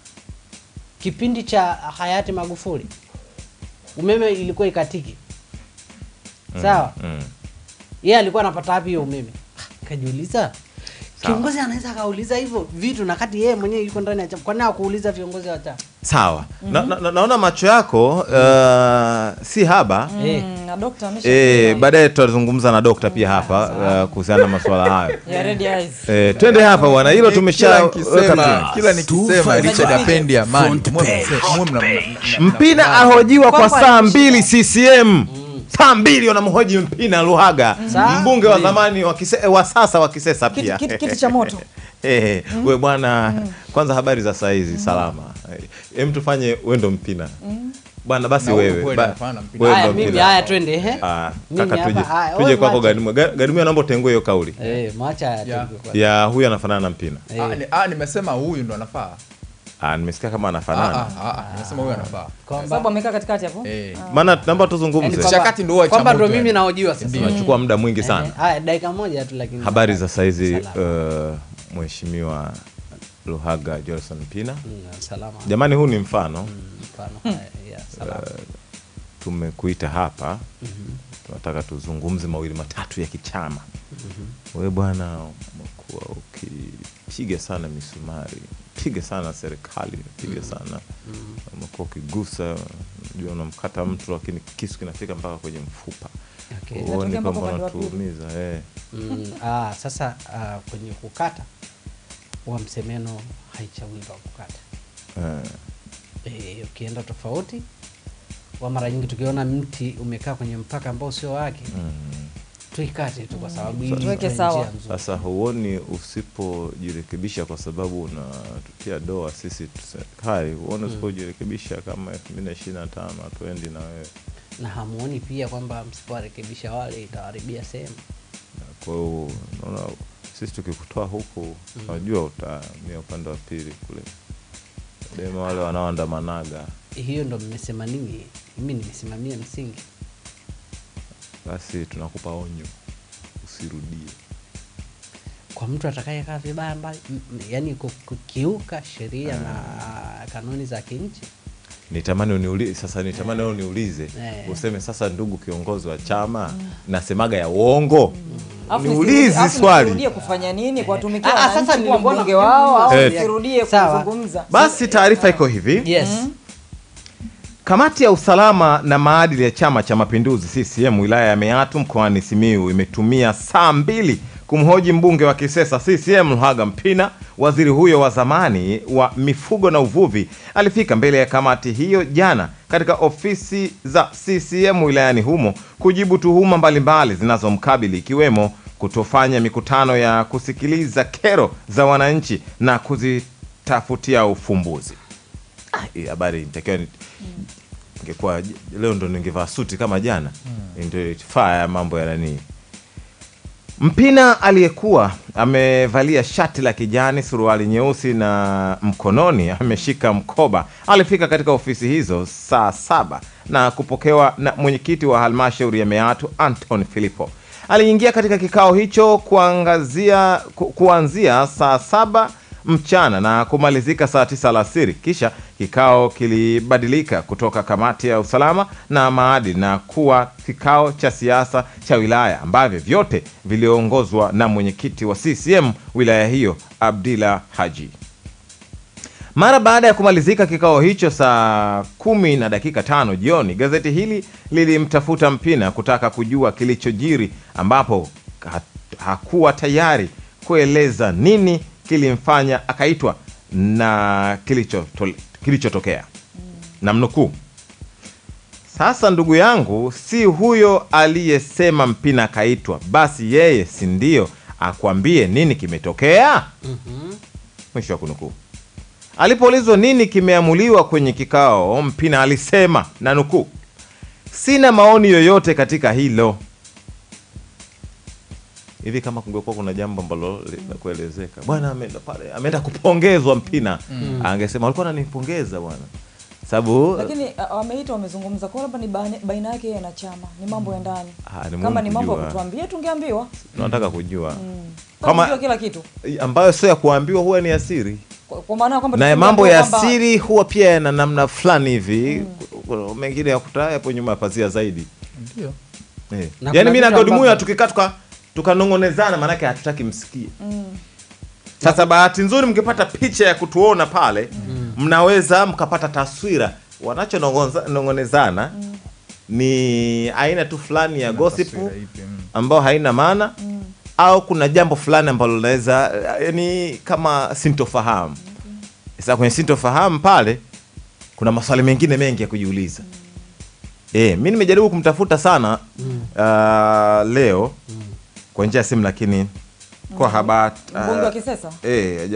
kipindi cha hayati magufuli umeme ilikuwa ikatiki. Sawa? Mm. yeye alikuwa anapata wapi hiyo umeme? Ah, kajiuliza kiongozi anaweza akauliza hivyo vitu na kati yeye mwenyewe yuko ndani ya chama. Nini akuuliza viongozi wa chama? Sawa. Mm na, na, na, naona macho yako uh, si haba. Eh. Mm, na dokta amesha Eh, baadaye tutazungumza na dokta pia hapa uh, kuhusiana na masuala hayo. Ya red eyes. eh, twende hapa bwana. Hilo tumesha nikisema kila nikisema Richard apendi amani. Mpina ahojiwa kwa saa mbili ccm saa mbili wanamhoji mpina luhaga Saa mbunge wa zamani wa, kise, wa sasa wa kisesa pia. kiti- kiti cha moto. Eh, we bwana kwanza habari za saa hizi salama. Hem tufanye wendo mpina. Bwana basi wewe haya ndo mimi mpina. haya twende ehe Ah, kaka tuje haya, tuje kwako mwache. gadimwe anaomba utengue hiyo kauli. Eh mwacha haya Ya. twende kwa- ya huyu anafanana na mpina. Ah, ni- ah, nimesema huyu ndo anafaa. ah, nimesikia kama anafananamaana anafanana. Ah, ah, ah, nimesema huyu anafaa. Kwa sababu amekaa katikati hapo. Eh. maana tuzungumze. Chakati kwamba ndo mimi naojiwa nahojiwa sasa. Tunachukua muda mwingi Eh, sana. haya dakika moja tu lakini habari za saizi uh, mheshimiwa luhaga johnson mpina. Mm, salama. Jamani huu ni mfano. Mm, mfano. Salama. Tumekuita hapa. Tunataka tuzungumze mawili matatu ya kichama. We bwana umekuwa ukipiga sana misumari piga sana serikali piga sana. Umekuwa ukigusa jua unamkata mtu lakini kisu kinafika mpaka kwenye mfupa. Uone kwamba unatuumiza eh. Mm, ah, sasa ah, kwenye kukata wa msemeno haichagui wa kukata. Ukienda Eh, ukienda tofauti wa mara nyingi tukiona mti umekaa kwenye mpaka ambao sio wake. Mm. Tuikate tu kwa sababu ili Tuweke sawa. Sasa huoni usipojirekebisha kwa sababu unatutia doa sisi tu- serikali, huoni usipojirekebisha kama elfu mbili na ishirini na tano hatuendi na wewe. na hamuoni pia kwamba msipowarekebisha wale itaharibia sehemu? Kwa hiyo unaona sisi tukikutoa huku unajua mm. utaamia upande wa pili kule. Dema wale wanaoandamanaga, hiyo ndo mmesema nini? Mimi nimesimamia msingi basi tunakupa onyo usirudie. kwa mtu atakayekaa vibaya mbali yani kukiuka sheria na kanuni za kinchi. Nitamani uniulize sasa nitamani wewe uniulize. Yeah. useme sasa ndugu kiongozi wa chama nasemaga ya uongo? Mm. niulize swali. kufanya nini? Kuwatumikia Ah, ah, sasa ni mbunge wao au nirudie kuzungumza. Basi taarifa iko hivi. Yes kamati ya usalama na maadili ya chama cha mapinduzi ccm wilaya ya meatu mkoani simiu imetumia saa mbili kumhoji mbunge wa kisesa ccm luhaga mpina. Waziri huyo wa zamani wa mifugo na uvuvi alifika mbele ya kamati hiyo jana katika ofisi za ccm wilayani humo kujibu tuhuma mbalimbali zinazomkabili ikiwemo kutofanya mikutano ya kusikiliza kero za wananchi na kuzitafutia ufumbuzi Ah, habari nitakiwa ni ingekuwa j- leo ndo ningevaa suti kama jana. Ndio faa ya mambo ya nanii mpina aliyekuwa amevalia shati la kijani suruali nyeusi na mkononi ameshika mkoba. Alifika katika ofisi hizo saa saba na kupokewa na mwenyekiti wa halmashauri ya meatu anton filipo. Aliingia katika kikao hicho kuangazia ku, kuanzia saa saba mchana na kumalizika saa tisa alasiri. Kisha kikao kilibadilika kutoka kamati ya usalama na maadili na kuwa kikao cha siasa cha wilaya ambavyo vyote viliongozwa na mwenyekiti wa CCM wilaya hiyo Abdila Haji. Mara baada ya kumalizika kikao hicho saa kumi na dakika tano jioni, gazeti hili lilimtafuta Mpina kutaka kujua kilichojiri, ambapo ha- hakuwa tayari kueleza nini kilimfanya akaitwa na kilichotokea na Namnukuu, sasa ndugu yangu, si huyo aliyesema Mpina akaitwa, basi yeye si ndio akwambie nini kimetokea? Mwisho wa kunukuu. Alipoulizwa nini kimeamuliwa kwenye kikao, Mpina alisema na nukuu, sina maoni yoyote katika hilo. Hivi kama kungekuwa kuna jambo ambalo linakuelezeka bwana ameenda pale, ameenda kupongezwa Mpina, mm. angesema walikuwa ananipongeza bwana, sababu lakini uh, wameita wamezungumza. Kwa labda ni baina- yake yeye na chama. Ni mambo ya ndani. Ah, kama ni mambo ya kutuambia tungeambiwa. Tunataka kujua. Kama Kama- kila kitu. ambayo sio ya kuambiwa, huwa ni asiri. Kwa, kwa maana kwamba na mambo ya asiri siri huwa pia yana namna fulani hivi, mm. mengine ya kutaa yapo nyuma ya pazia zaidi. Ndio. Eh. Yaani mimi na Godmuya tukikaa tuka tukanong'onezana, maanake hatutaki msikie. mm. Sasa bahati nzuri mkipata picha ya kutuona pale, mm. mnaweza mkapata taswira wanachonong'onezana mm. ni aina tu fulani ya ipi, mm. ambayo haina maana mm. au kuna jambo fulani ambalo linaweza yani kama sintofahamu. Sasa kwenye sintofahamu pale kuna maswali mengine mengi ya kujiuliza. mm. E, mi nimejaribu kumtafuta sana mm. uh, leo kwa njia ya simu lakini kwa habari Mbunge wa Kisesa? eh,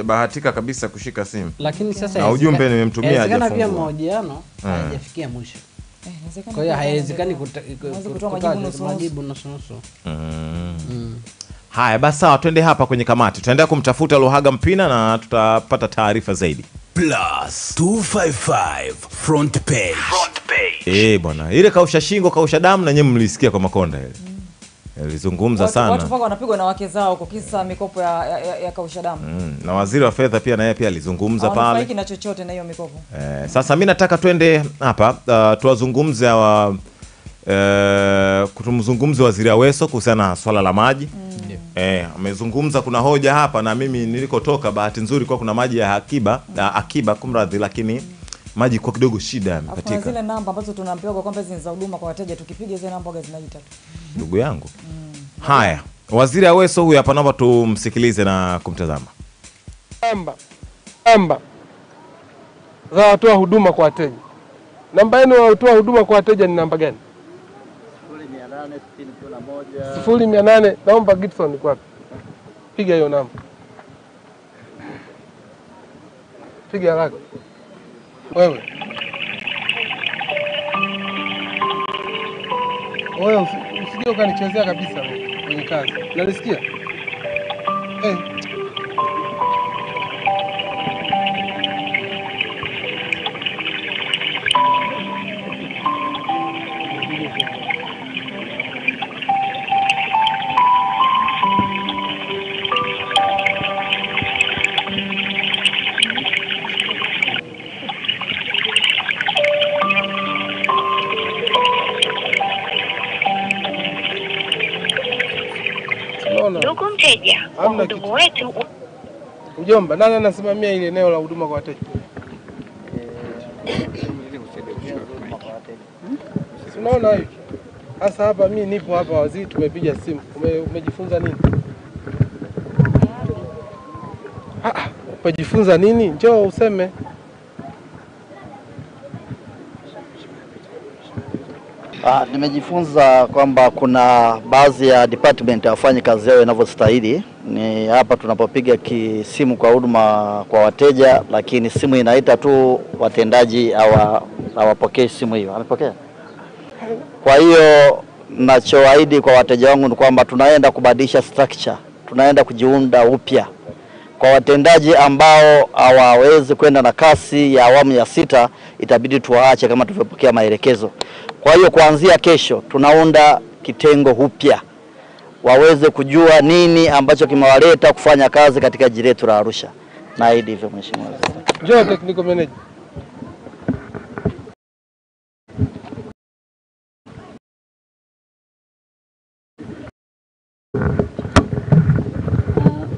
kabisa kushika simu. lakini sasa Na ujumbe nimemtumia pia mahojiano hajafikia mwisho Eh, kwa hiyo haiwezekani kutoa majibu nusu nusu. majibu nusu nusu. Haya basi sawa, twende hapa kwenye kamati, tutaendelea kumtafuta Luhaga Mpina na tutapata taarifa zaidi. Plus 255 front page. Front page. Eh bwana, ile kausha shingo kausha damu na nyewe mlisikia kwa Makonda ile alizungumza sana Watu mpaka wanapigwa na wake zao kwa kisa mikopo ya, ya, ya, ya kausha damu. mm. na waziri wa fedha pia naye pia alizungumza pale na chochote na hiyo mikopo. eh, sasa mi nataka twende hapa uh, tuwazungumze hawa uh, tumzungumze waziri Aweso kuhusiana na swala la maji Eh, amezungumza kuna hoja hapa na mimi nilikotoka bahati nzuri kwa kuna maji ya akiba mm. akiba kumradhi, lakini maji kwa kidogo shida zile namba ambazo tunaambiwa kwamba hizi za huduma kwa wateja, tukipiga zile namba zinaita ndugu yangu. Mm. Haya, waziri Aweso huyu hapa, naomba tumsikilize na kumtazama. namba namba za watoa huduma kwa wateja. Namba yenu watoa huduma kwa wateja ni namba gani? sifuri mia nane. Naomba Gibson kwapi wapi? Piga hiyo namba, piga haraka wewe. Wewe usi- usije ukanichezea kabisa kwenye kazi, unanisikia? Eh. Unaona? wa wetu Mjomba, nani anasimamia ile eneo la huduma kwa wateja? Si Unaona hivi sasa, hapa mi nipo hapa, waziri, tumepiga simu. Ume, umejifunza nini? Ah, ah, umejifunza nini? Njoo useme. Ah, nimejifunza kwamba kuna baadhi ya department hawafanyi kazi yao inavyostahili. Ni hapa tunapopiga kisimu kwa huduma kwa wateja, lakini simu inaita tu, watendaji hawa hawapokei simu hiyo. Amepokea? Kwa hiyo nachoahidi kwa wateja wangu ni kwamba tunaenda kubadilisha structure, tunaenda kujiunda upya kwa watendaji ambao hawawezi kwenda na kasi ya awamu ya sita, itabidi tuwaache kama tulivyopokea maelekezo. Kwa hiyo kuanzia kesho tunaunda kitengo upya, waweze kujua nini ambacho kimewaleta kufanya kazi katika jiji letu la Arusha. Naahidi hivyo Mheshimiwa Waziri. Njoo technical manager.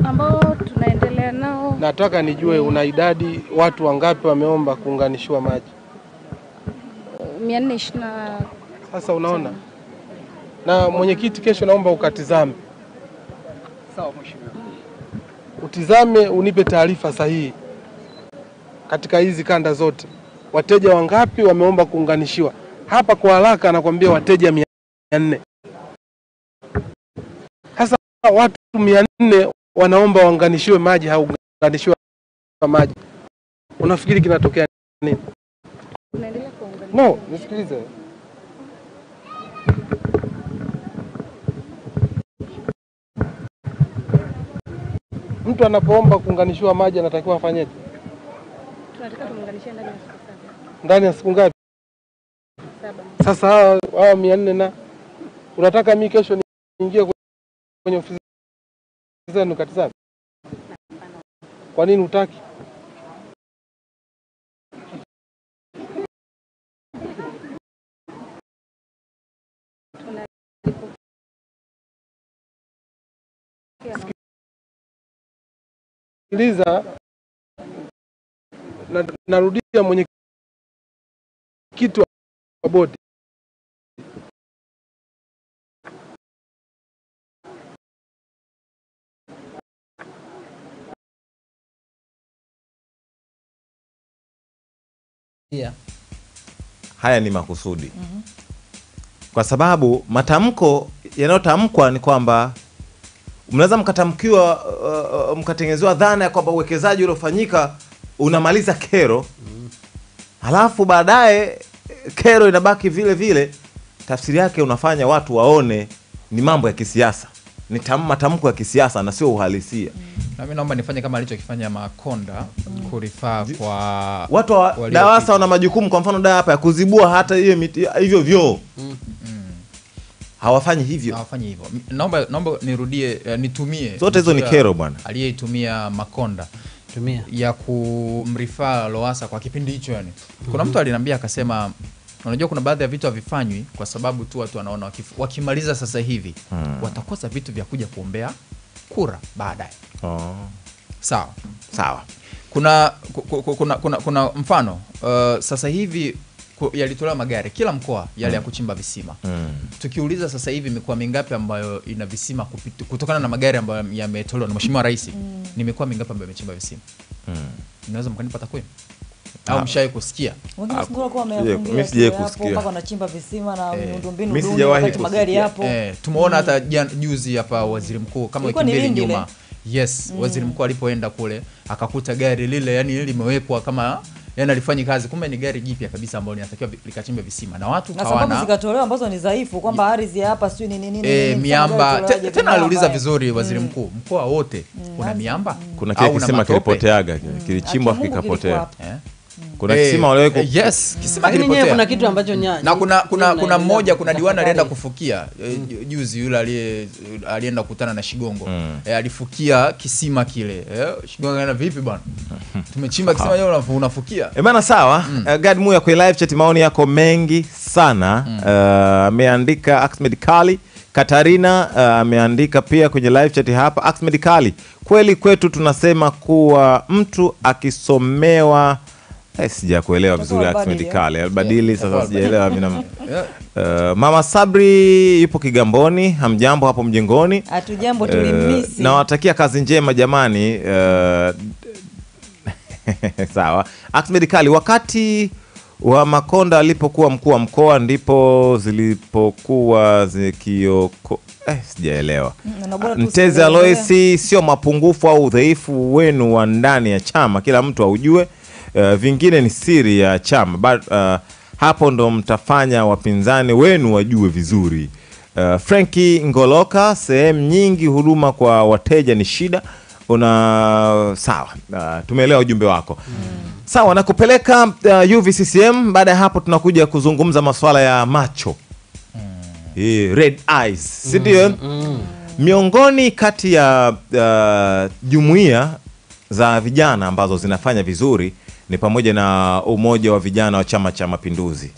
ambao tunaendelea nao Nataka nijue una idadi watu wangapi wameomba kuunganishiwa maji. Mia nne ishirini na Sasa unaona, na mwenyekiti, kesho naomba ukatizame, sawa mheshimiwa. utizame, unipe taarifa sahihi katika hizi kanda zote, wateja wangapi wameomba kuunganishiwa. Hapa kwa haraka anakuambia wateja mia nne. Sasa watu mia nne wanaomba waunganishiwe maji, hauunganishiwa maji, unafikiri kinatokea nini? Unaendelea. No, nisikilize. Mtu anapoomba kuunganishiwa maji anatakiwa afanyeje? Ndani ya siku saba. Ndani ya siku ngapi? Sasa hawa hawa mia nne na unataka mi kesho niingie kwenye ofisi zenu katizame? Kwa nini hutaki? Sikiliza, na, narudia mwenyekiti wa bodi Yeah. haya ni makusudi Mm -hmm. kwa sababu matamko yanayotamkwa ni kwamba mnaweza mkatamkiwa uh, uh, mkatengenezewa dhana ya kwamba uwekezaji uliofanyika unamaliza kero mm. halafu baadaye kero inabaki vile vile tafsiri yake unafanya watu waone ni mambo ya kisiasa ni matamko ya kisiasa na sio uhalisia na mimi naomba nifanye kama alichokifanya Makonda kurifaa kwa watu wa. DAWASA wana majukumu kwa mfano daa hapa ya kuzibua hata hiyo vyoo hivyo vyoo hawafanyi hivyo hawafanyi hivyo. Naomba naomba nirudie uh, nitumie Zote hizo ni kero bwana. Aliyeitumia Makonda Tumia. ya kumrifaa loasa kwa kipindi hicho yani. Kuna mtu aliniambia akasema unajua kuna baadhi ya vitu havifanywi kwa sababu tu watu wanaona wakimaliza sasa hivi Hmm. watakosa vitu vya kuja kuombea kura baadaye. oh. Sawa. sawa kuna ku- ku- kuna, kuna, kuna mfano uh, sasa hivi yalitolewa magari kila mkoa yale ya kuchimba visima. Mm. tukiuliza sasa hivi mikoa mingapi ambayo ina visima kupit, kutokana na magari ambayo yametolewa na mheshimiwa rais mm. ni mikoa mingapi ambayo imechimba visima? Mm. Naweza mkanipa takwimu? Au Ah. mshawahi kusikia? Wengine Ah, Eh. Eh, tumeona hata jan- juzi hapa waziri mkuu kama wiki mbili nyuma yes waziri mkuu alipoenda kule akakuta gari lile yani limewekwa kama yani alifanyi kazi kumbe ni gari jipya kabisa ambalo linatakiwa likachimbe visima. Na watu na sababu zikatolewa ambazo ni dhaifu kwamba ardhi ya hapa sio ni nini nini, e, miamba. te, tena aliuliza vizuri waziri mkuu mkoa wote kuna miamba? Kuna kile matope? kilipoteaga kilichimbwa ya Mungu kikapotea. Eh? Kuna hey, kisima waliwahi eh, yes kisima kilipotea. kuna kitu ambacho nya, na kuna kuna kuna mmoja kuna diwani alienda kufukia. Eh, juzi yule aliye alienda kukutana na Shigongo. Mm. e, alifukia kisima kile. E, Shigongo anaenda vipi bwana? Tumechimba kisima leo unafu- unafukia. E bana sawa. Mm. uh, Gad Muya kwa live chat maoni yako mengi sana. Ameandika mm. uh, Ahmed Kali Katarina ameandika ameandika pia kwenye live chat hapa Ahmed Kali kweli kwetu tunasema kuwa mtu akisomewa eh, sijakuelewa vizuri Ahmed badili, Kali albadili sasa sijaelewa sijaelewa mina yeah. Uh, Mama Sabri yupo Kigamboni, hamjambo hapo mjengoni. hatujambo Uh, nawatakia kazi njema jamani. Uh, sawa. Ahmed wakati wa Makonda alipokuwa mkuu wa mkoa ndipo zilipokuwa zikioko eh, sijaelewa. na tu Mteze. Aloisi, sio mapungufu au udhaifu wenu wa ndani ya chama, kila mtu aujue. Uh, vingine ni siri ya chama But, uh, hapo ndo mtafanya wapinzani wenu wajue vizuri. Uh, Franki Ngoloka, sehemu nyingi huduma kwa wateja ni shida. Una sawa, uh, tumeelewa ujumbe wako mm. sawa, nakupeleka uh, UVCCM. Baada ya hapo tunakuja kuzungumza masuala ya macho Eh, red eyes, si ndio? Miongoni kati ya uh, jumuiya za vijana ambazo zinafanya vizuri ni pamoja na umoja wa vijana wa Chama cha Mapinduzi.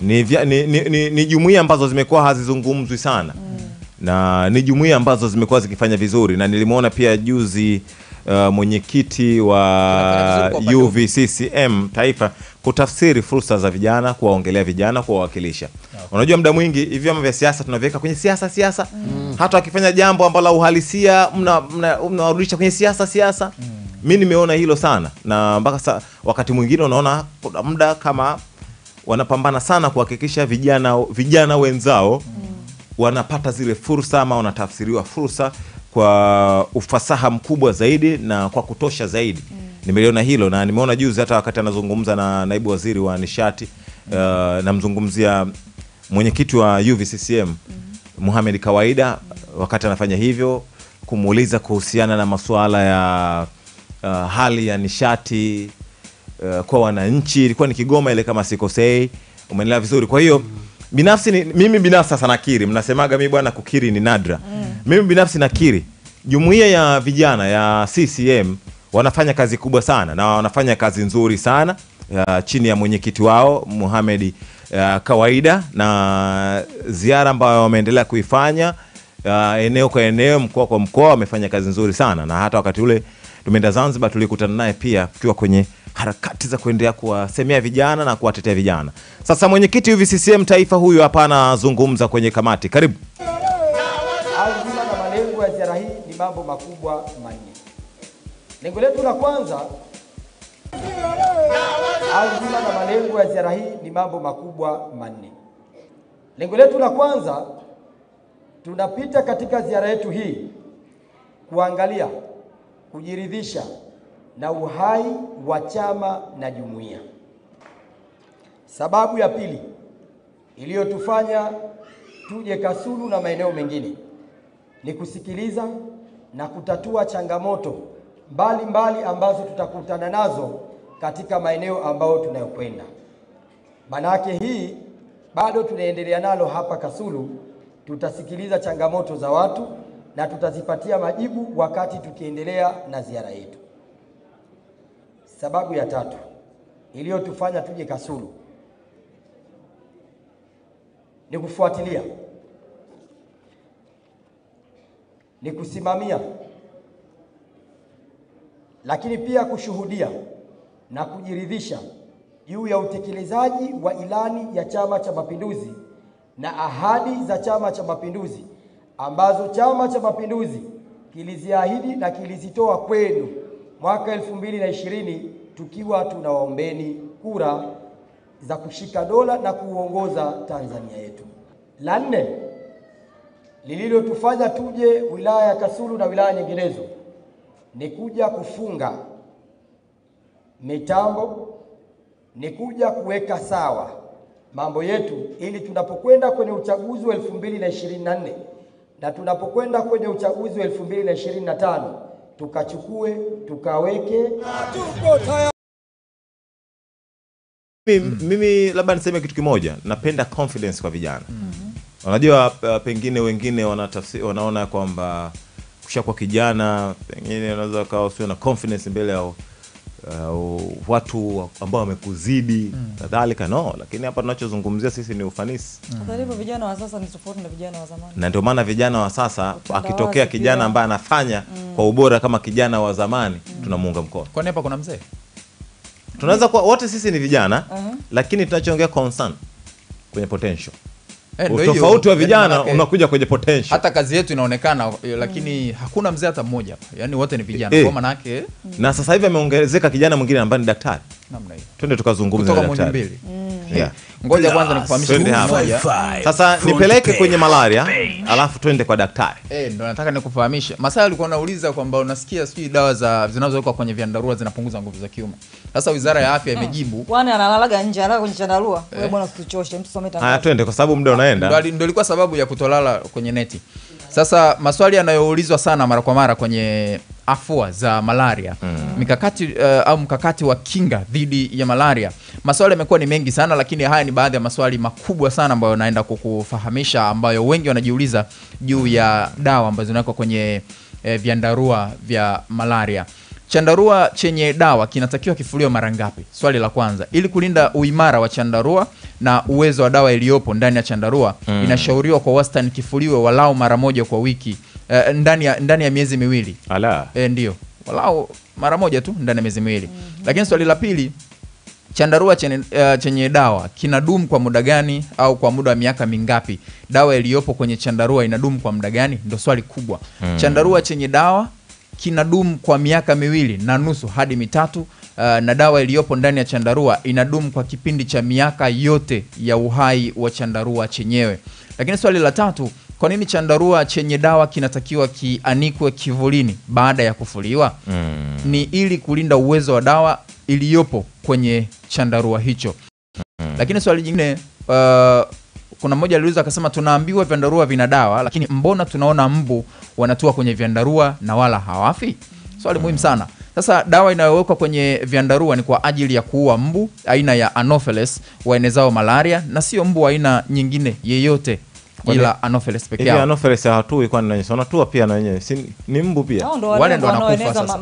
Ni, ni, ni, ni, ni jumuiya ambazo zimekuwa hazizungumzwi sana mm. na ni jumuia ambazo zimekuwa zikifanya vizuri, na nilimwona pia juzi uh, mwenyekiti wa UVCCM taifa kutafsiri fursa za vijana, kuwaongelea vijana, kuwawakilisha. okay. Unajua, mda mwingi hivi vyama vya siasa tunaviweka kwenye siasa siasa, mm. hata wakifanya jambo ambalo uhalisia mnawarudisha mna, mna kwenye siasa siasa. Mi nimeona hilo sana, na mpaka sa, wakati mwingine unaona kuna muda kama wanapambana sana kuhakikisha vijana vijana wenzao mm. wanapata zile fursa ama wanatafsiriwa fursa kwa ufasaha mkubwa zaidi na kwa kutosha zaidi. mm. Nimeliona hilo na nimeona juzi hata wakati anazungumza na naibu waziri wa nishati mm. uh, namzungumzia mwenyekiti wa UVCCM Mohamed Kawaida, mm. wakati anafanya hivyo kumuuliza kuhusiana na masuala ya uh, hali ya nishati uh, kwa wananchi. Ilikuwa ni Kigoma ile kama sikosei, umeelewa vizuri. Kwa hiyo binafsi ni, mimi binafsi sasa nakiri, mnasemaga mi bwana kukiri ni nadra. mm. Mimi binafsi nakiri jumuiya ya vijana ya CCM wanafanya kazi kubwa sana na wanafanya kazi nzuri sana uh, chini ya mwenyekiti wao Mohamed uh, Kawaida na ziara ambayo wameendelea kuifanya uh, eneo kwa eneo, mkoa kwa mkoa, wamefanya kazi nzuri sana, na hata wakati ule tumeenda Zanzibar, tulikutana naye pia tukiwa kwenye harakati za kuendelea kuwasemea vijana na kuwatetea vijana. Sasa mwenyekiti UVCCM taifa huyu hapa anazungumza kwenye kamati. Karibu. Azima na malengo ya ziara hii ni mambo makubwa manne. Lengo letu la kwanza, azima na malengo ya ziara hii ni mambo makubwa manne. Lengo letu la kwanza, tunapita katika ziara yetu hii kuangalia, kujiridhisha na uhai wa chama na jumuiya. Sababu ya pili iliyotufanya tuje Kasulu na maeneo mengine ni kusikiliza na kutatua changamoto mbalimbali mbali ambazo tutakutana nazo katika maeneo ambayo tunayokwenda. Manake hii bado tunaendelea nalo hapa Kasulu. Tutasikiliza changamoto za watu na tutazipatia majibu wakati tukiendelea na ziara yetu. Sababu ya tatu iliyotufanya tuje Kasulu ni kufuatilia, ni kusimamia, lakini pia kushuhudia na kujiridhisha juu ya utekelezaji wa ilani ya Chama cha Mapinduzi na ahadi za Chama cha Mapinduzi ambazo Chama cha Mapinduzi kiliziahidi na kilizitoa kwenu mwaka elfu mbili na ishirini tukiwa tunawaombeni kura za kushika dola na kuongoza Tanzania yetu. La nne lililotufanya tuje wilaya ya Kasulu na wilaya nyinginezo ni kuja kufunga mitambo, ni kuja kuweka sawa mambo yetu, ili tunapokwenda kwenye uchaguzi wa elfu mbili na ishirini na nne na tunapokwenda kwenye uchaguzi wa elfu mbili na ishirini na tano tukachukue tukaweke. Mimi, mimi labda niseme kitu kimoja, napenda confidence kwa vijana. Unajua uh, pengine wengine wanatafsiri, wanaona kwamba kushakuwa kijana pengine unaweza ukawa usio na confidence mbele ya uh, watu ambao wamekuzidi kadhalika. No, lakini hapa tunachozungumzia sisi ni ufanisi mm. hivyo vijana wa sasa ni tofauti na vijana wa zamani. na ndio maana vijana wa sasa Utandawazi akitokea kijana ambaye anafanya mm. kwa ubora kama kijana wa zamani mm. tunamuunga mkono. Kwani hapa kuna mzee? Tunaweza kuwa wote sisi ni vijana uh -huh. lakini tunachoongea concern kwenye potential. Eh. Utofauti wa Yaani vijana unakuja kwenye potential. hata kazi yetu inaonekana lakini lakini hakuna mzee hata mmoja yani yaani wote ni vijana Eh. kwa maana yake na sasa hivi ameongezeka kijana mwingine ambaye ni daktari. namna hiyo Twende tukazungumza na daktari. Muhimbili Yeah. Ngoja kwanza nikufahamishe. Sasa nipeleke kwenye malaria alafu twende kwa daktari. Eh, ndo nataka nikufahamishe. Masaa alikuwa anauliza kwamba unasikia sijui dawa za zinazowekwa kwenye vyandarua zinapunguza nguvu za kiume. Sasa Wizara ya Afya imejibu Bwana analalaga nje, analala kwenye chandarua. Wewe bwana usituchoshe, mtu some Haya, twende kwa sababu muda unaenda. Ndio ndo ilikuwa sababu ya kutolala kwenye neti. Sasa maswali yanayoulizwa sana mara kwa mara kwenye afua za malaria mikakati uh, au mkakati wa kinga dhidi ya malaria, maswali yamekuwa ni mengi sana, lakini haya ni baadhi ya maswali makubwa sana ambayo naenda kukufahamisha, ambayo wengi wanajiuliza juu ya dawa ambazo zinawekwa kwenye eh, vyandarua vya malaria. Chandarua chenye dawa kinatakiwa kifuliwe mara ngapi? Swali la kwanza. Ili kulinda uimara wa chandarua na uwezo wa dawa iliyopo ndani ya chandarua Mm. inashauriwa kwa wastani kifuliwe walau mara moja kwa wiki eh, ndani ya ndani ya miezi miwili. Ala. Eh, ndio walau mara moja tu ndani ya miezi miwili. mm -hmm. Lakini swali la pili, chandarua chenye, uh, chenye dawa kinadumu kwa muda gani au kwa muda wa miaka mingapi? Dawa iliyopo kwenye chandarua inadumu kwa muda gani? Ndo swali kubwa. Mm. Chandarua chenye dawa kinadumu kwa miaka miwili na nusu hadi mitatu uh, na dawa iliyopo ndani ya chandarua inadumu kwa kipindi cha miaka yote ya uhai wa chandarua chenyewe. Lakini swali la tatu, kwa nini chandarua chenye dawa kinatakiwa kianikwe kivulini baada ya kufuliwa? Mm. Ni ili kulinda uwezo wa dawa iliyopo kwenye chandarua hicho. Mm. Lakini swali jingine uh, kuna mmoja aliuliza akasema, tunaambiwa vyandarua vina dawa, lakini mbona tunaona mbu wanatua kwenye vyandarua na wala hawafi? Swali muhimu sana. Sasa dawa inayowekwa kwenye vyandarua ni kwa ajili ya kuua mbu aina ya Anopheles waenezao malaria na sio mbu aina nyingine yeyote ila Anopheles peke Hivi yao. Anopheles hawatui kwani nanyesha? Wanatua pia na wenyewe. Si ni mbu pia? Wale wanakufa sasa.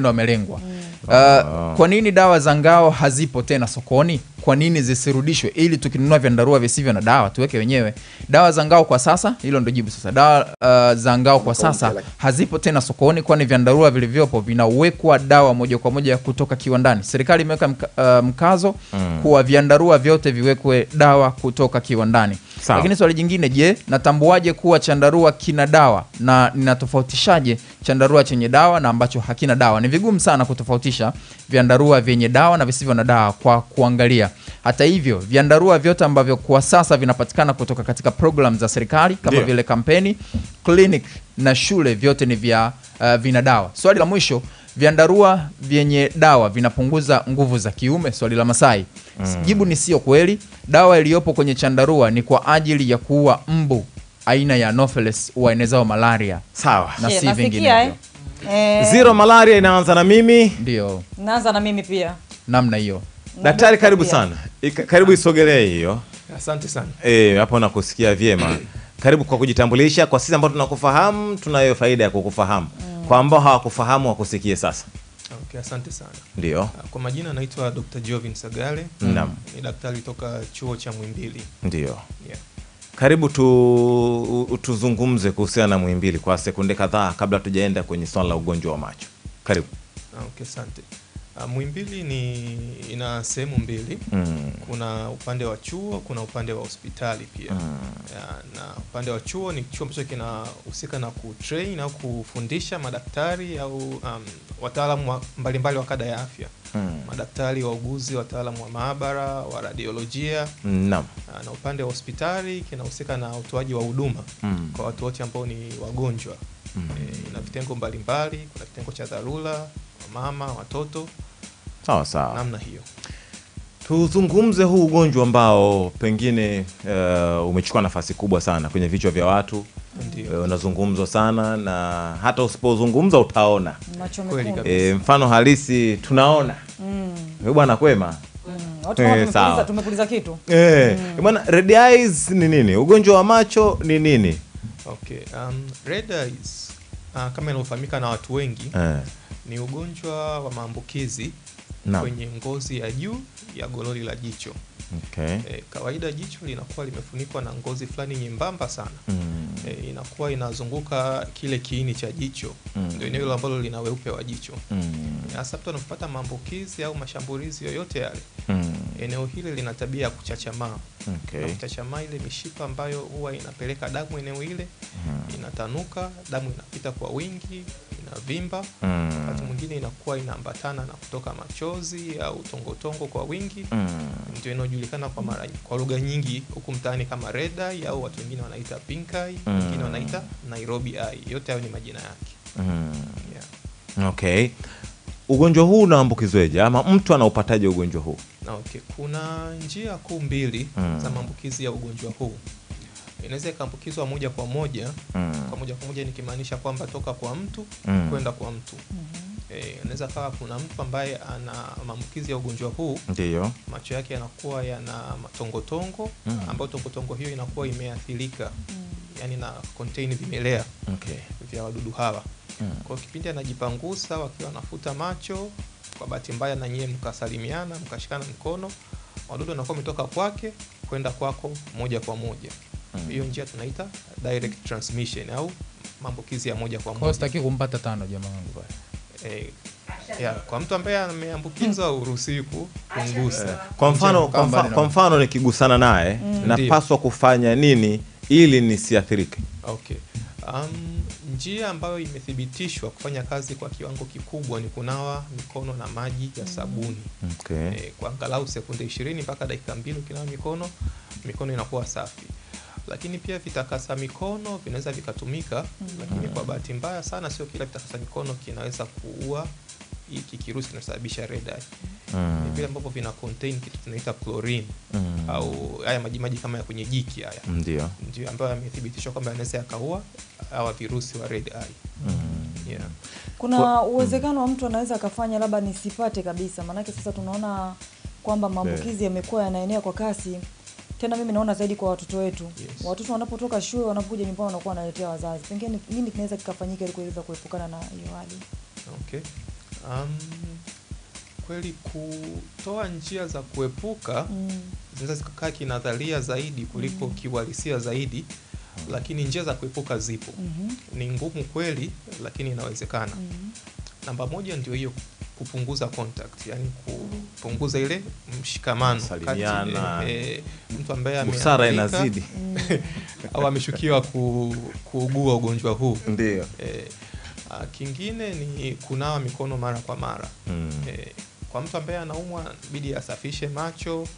na wamelengwa. Uh, kwa nini dawa za ngao hazipo tena sokoni? kwa nini zisirudishwe ili tukinunua vyandarua visivyo na dawa tuweke wenyewe? Dawa za ngao kwa sasa hilo ndo jibu sasa. Dawa uh, za ngao kwa sasa hazipo tena sokoni kwani vyandarua vilivyopo vinawekwa dawa moja kwa moja kutoka kiwandani. Serikali imeweka mka, uh, mkazo Mm. kuwa vyandarua vyote viwekwe dawa kutoka kiwandani Sawa. lakini swali jingine je natambuaje kuwa chandarua kina dawa na ninatofautishaje chandarua chenye dawa na ambacho hakina dawa ni vigumu sana kutofautisha vyandarua vyenye dawa na visivyo na dawa kwa kuangalia hata hivyo vyandarua vyote ambavyo kwa sasa vinapatikana kutoka katika program za serikali kama Dio. vile kampeni clinic na shule vyote ni vya uh, vina dawa swali la mwisho vyandarua vyenye dawa vinapunguza nguvu za kiume swali la masai. Mm. jibu ni sio kweli. Dawa iliyopo kwenye chandarua ni kwa ajili ya kuua mbu aina ya Anopheles waenezao malaria. Sawa. Na si vinginevyo. eh? Eh, zero malaria inaanza na mimi. Ndio. Naanza na mimi pia. Namna hiyo. Daktari karibu sana. Ika- karibu isogelee hiyo. Asante sana. Eh, hapo nakusikia vyema. Karibu kwa kujitambulisha. Kwa sisi ambao tunakufahamu tunayo faida ya kukufahamu kwa ambao hawakufahamu wakusikie sasa Okay, asante sana. Ndio. Ah, Kwa majina naitwa Dr. Jovin Sagale. Naam. Ni daktari toka chuo cha Mwimbili. ndio Yeah. karibu tu, tuzungumze kuhusiana na mwimbili kwa sekunde kadhaa kabla tujaenda kwenye swala la ugonjwa wa macho karibu Ah, Okay, asante. Ah, Muhimbili ni ina sehemu mbili. Mm. Kuna upande wa chuo, kuna upande wa hospitali pia. Mm. Ya, na upande wa chuo ni chuo ambacho kinahusika na kutrain au kufundisha madaktari au um, wataalamu wa- mbalimbali wa kada ya afya. Mm. Madaktari, wauguzi, wataalamu wa maabara, wa radiolojia. Ah, na upande wa hospitali kinahusika na utoaji wa huduma Mm. kwa watu wote ambao ni wagonjwa Mm. e, ina vitengo mbalimbali kuna kitengo cha dharura wamama watoto. Sawa sawa. Namna hiyo. Tuzungumze huu ugonjwa ambao pengine uh, umechukua nafasi kubwa sana kwenye vichwa vya watu. Ndio. Eh, unazungumzwa sana na hata usipozungumza utaona. Kweli e, mfano halisi tunaona. Mm, bwana kwema? Mm. Tumepuliza- kitu. Eh, bwana red eyes ni nini? Ugonjwa wa macho ni nini? Okay um, red eyes uh, kama inavyofahamika na watu wengi Eh. Ni ugonjwa wa maambukizi no. kwenye ngozi ya juu ya gololi la jicho okay. e, kawaida jicho linakuwa limefunikwa na ngozi fulani nyembamba sana Mm. e, inakuwa inazunguka kile kiini cha jicho Mm. ndio eneo ambalo lina weupe wa jicho Mm. hasa mtu anapopata maambukizi au mashambulizi yoyote yale Mm. eneo hili lina tabia ya kuchachamaa Okay. kuchachamaa ile mishipa ambayo huwa inapeleka damu eneo ile Mm. inatanuka damu inapita kwa wingi inavimba Mm. wakati mwingine inakuwa inaambatana na kutoka machozi au tongotongo kwa wingi Mm. ndio inayojulikana kwa mara kwa lugha nyingi huku mtaani kama red eye au watu wengine wanaita pink eye Mm. wengine wanaita Nairobi eye yote hayo ni majina yake Mm. yeah. okay ugonjwa huu unaambukizweje ama mtu anaupataje ugonjwa huu okay, kuna njia kuu mbili Mm. za maambukizi ya ugonjwa huu. Inaweza ikaambukizwa moja kwa moja Mm. kwa moja kwa moja nikimaanisha kwamba toka kwa mtu Mm. kwenda kwa mtu mm-hmm. Eh, inaweza kawa kuna mtu ambaye ana maambukizi ya ugonjwa huu ndio macho yake yanakuwa yana matongotongo Mm. ambayo tongotongo hiyo inakuwa imeathirika mm. yani na contain vimelea okay. vya wadudu hawa Mm. kwa kipindi anajipangusa wakiwa anafuta macho kwa bahati mbaya na nyie mkasalimiana mkashikana mkono wadudu wanakuwa wametoka kwake kwenda kwako moja kwa moja. Hiyo njia tunaita direct transmission au maambukizi ya moja kwa moja. sitaki kumpata tano jamaa wangu pale. Eh, ya, kwa mtu ambaye ameambukizwa uruhusiwi kupunguza kwa mfano kwa, mfano, kwa mfano nikigusana naye Mm. napaswa kufanya nini ili nisiathirike? Okay. Um, njia ambayo imethibitishwa kufanya kazi kwa kiwango kikubwa ni kunawa mikono na maji ya sabuni. Okay. e, kwa angalau sekunde ishirini mpaka dakika mbili ukinawa mikono mikono inakuwa safi lakini pia vitakasa mikono vinaweza vikatumika mm -hmm. lakini kwa bahati mbaya sana sio kila vitakasa mikono kinaweza kuua hiki kirusi kinasababisha red eye. Mm. ni vile ambavyo vina contain kitu tunaita chlorine Mm. au haya maji maji kama ya kwenye jiki haya. Ndio. Ndio ambayo yamethibitishwa kwamba yanaweza yakaua hawa virusi wa red eye. Yeah. kuna uwezekano wa mtu anaweza akafanya labda nisipate kabisa. Maanake sasa tunaona kwamba maambukizi yamekuwa yanaenea kwa kasi tena mimi naona zaidi kwa watoto wetu Yes. watoto wanapotoka shule wanapokuja nyumbani wanakuwa wanaletea wazazi pengine nini kinaweza kikafanyika ili kuweza kuepukana na hiyo hali Okay. Um, kweli kutoa njia za kuepuka Mm. zinaweza zikakaa kinadharia zaidi kuliko mm. kiuhalisia zaidi lakini njia za kuepuka zipo mm-hmm. ni ngumu kweli lakini inawezekana mm-hmm. namba moja ndio hiyo kupunguza contact yani kupunguza ile mshikamano kati, Salimiana. eh, mtu ambaye amesara ameathirika inazidi. au ameshukiwa ku, kuugua ugonjwa huu Ndio. eh, ah, kingine ni kunawa mikono mara kwa mara Mm. E, kwa mtu ambaye anaumwa bidi asafishe macho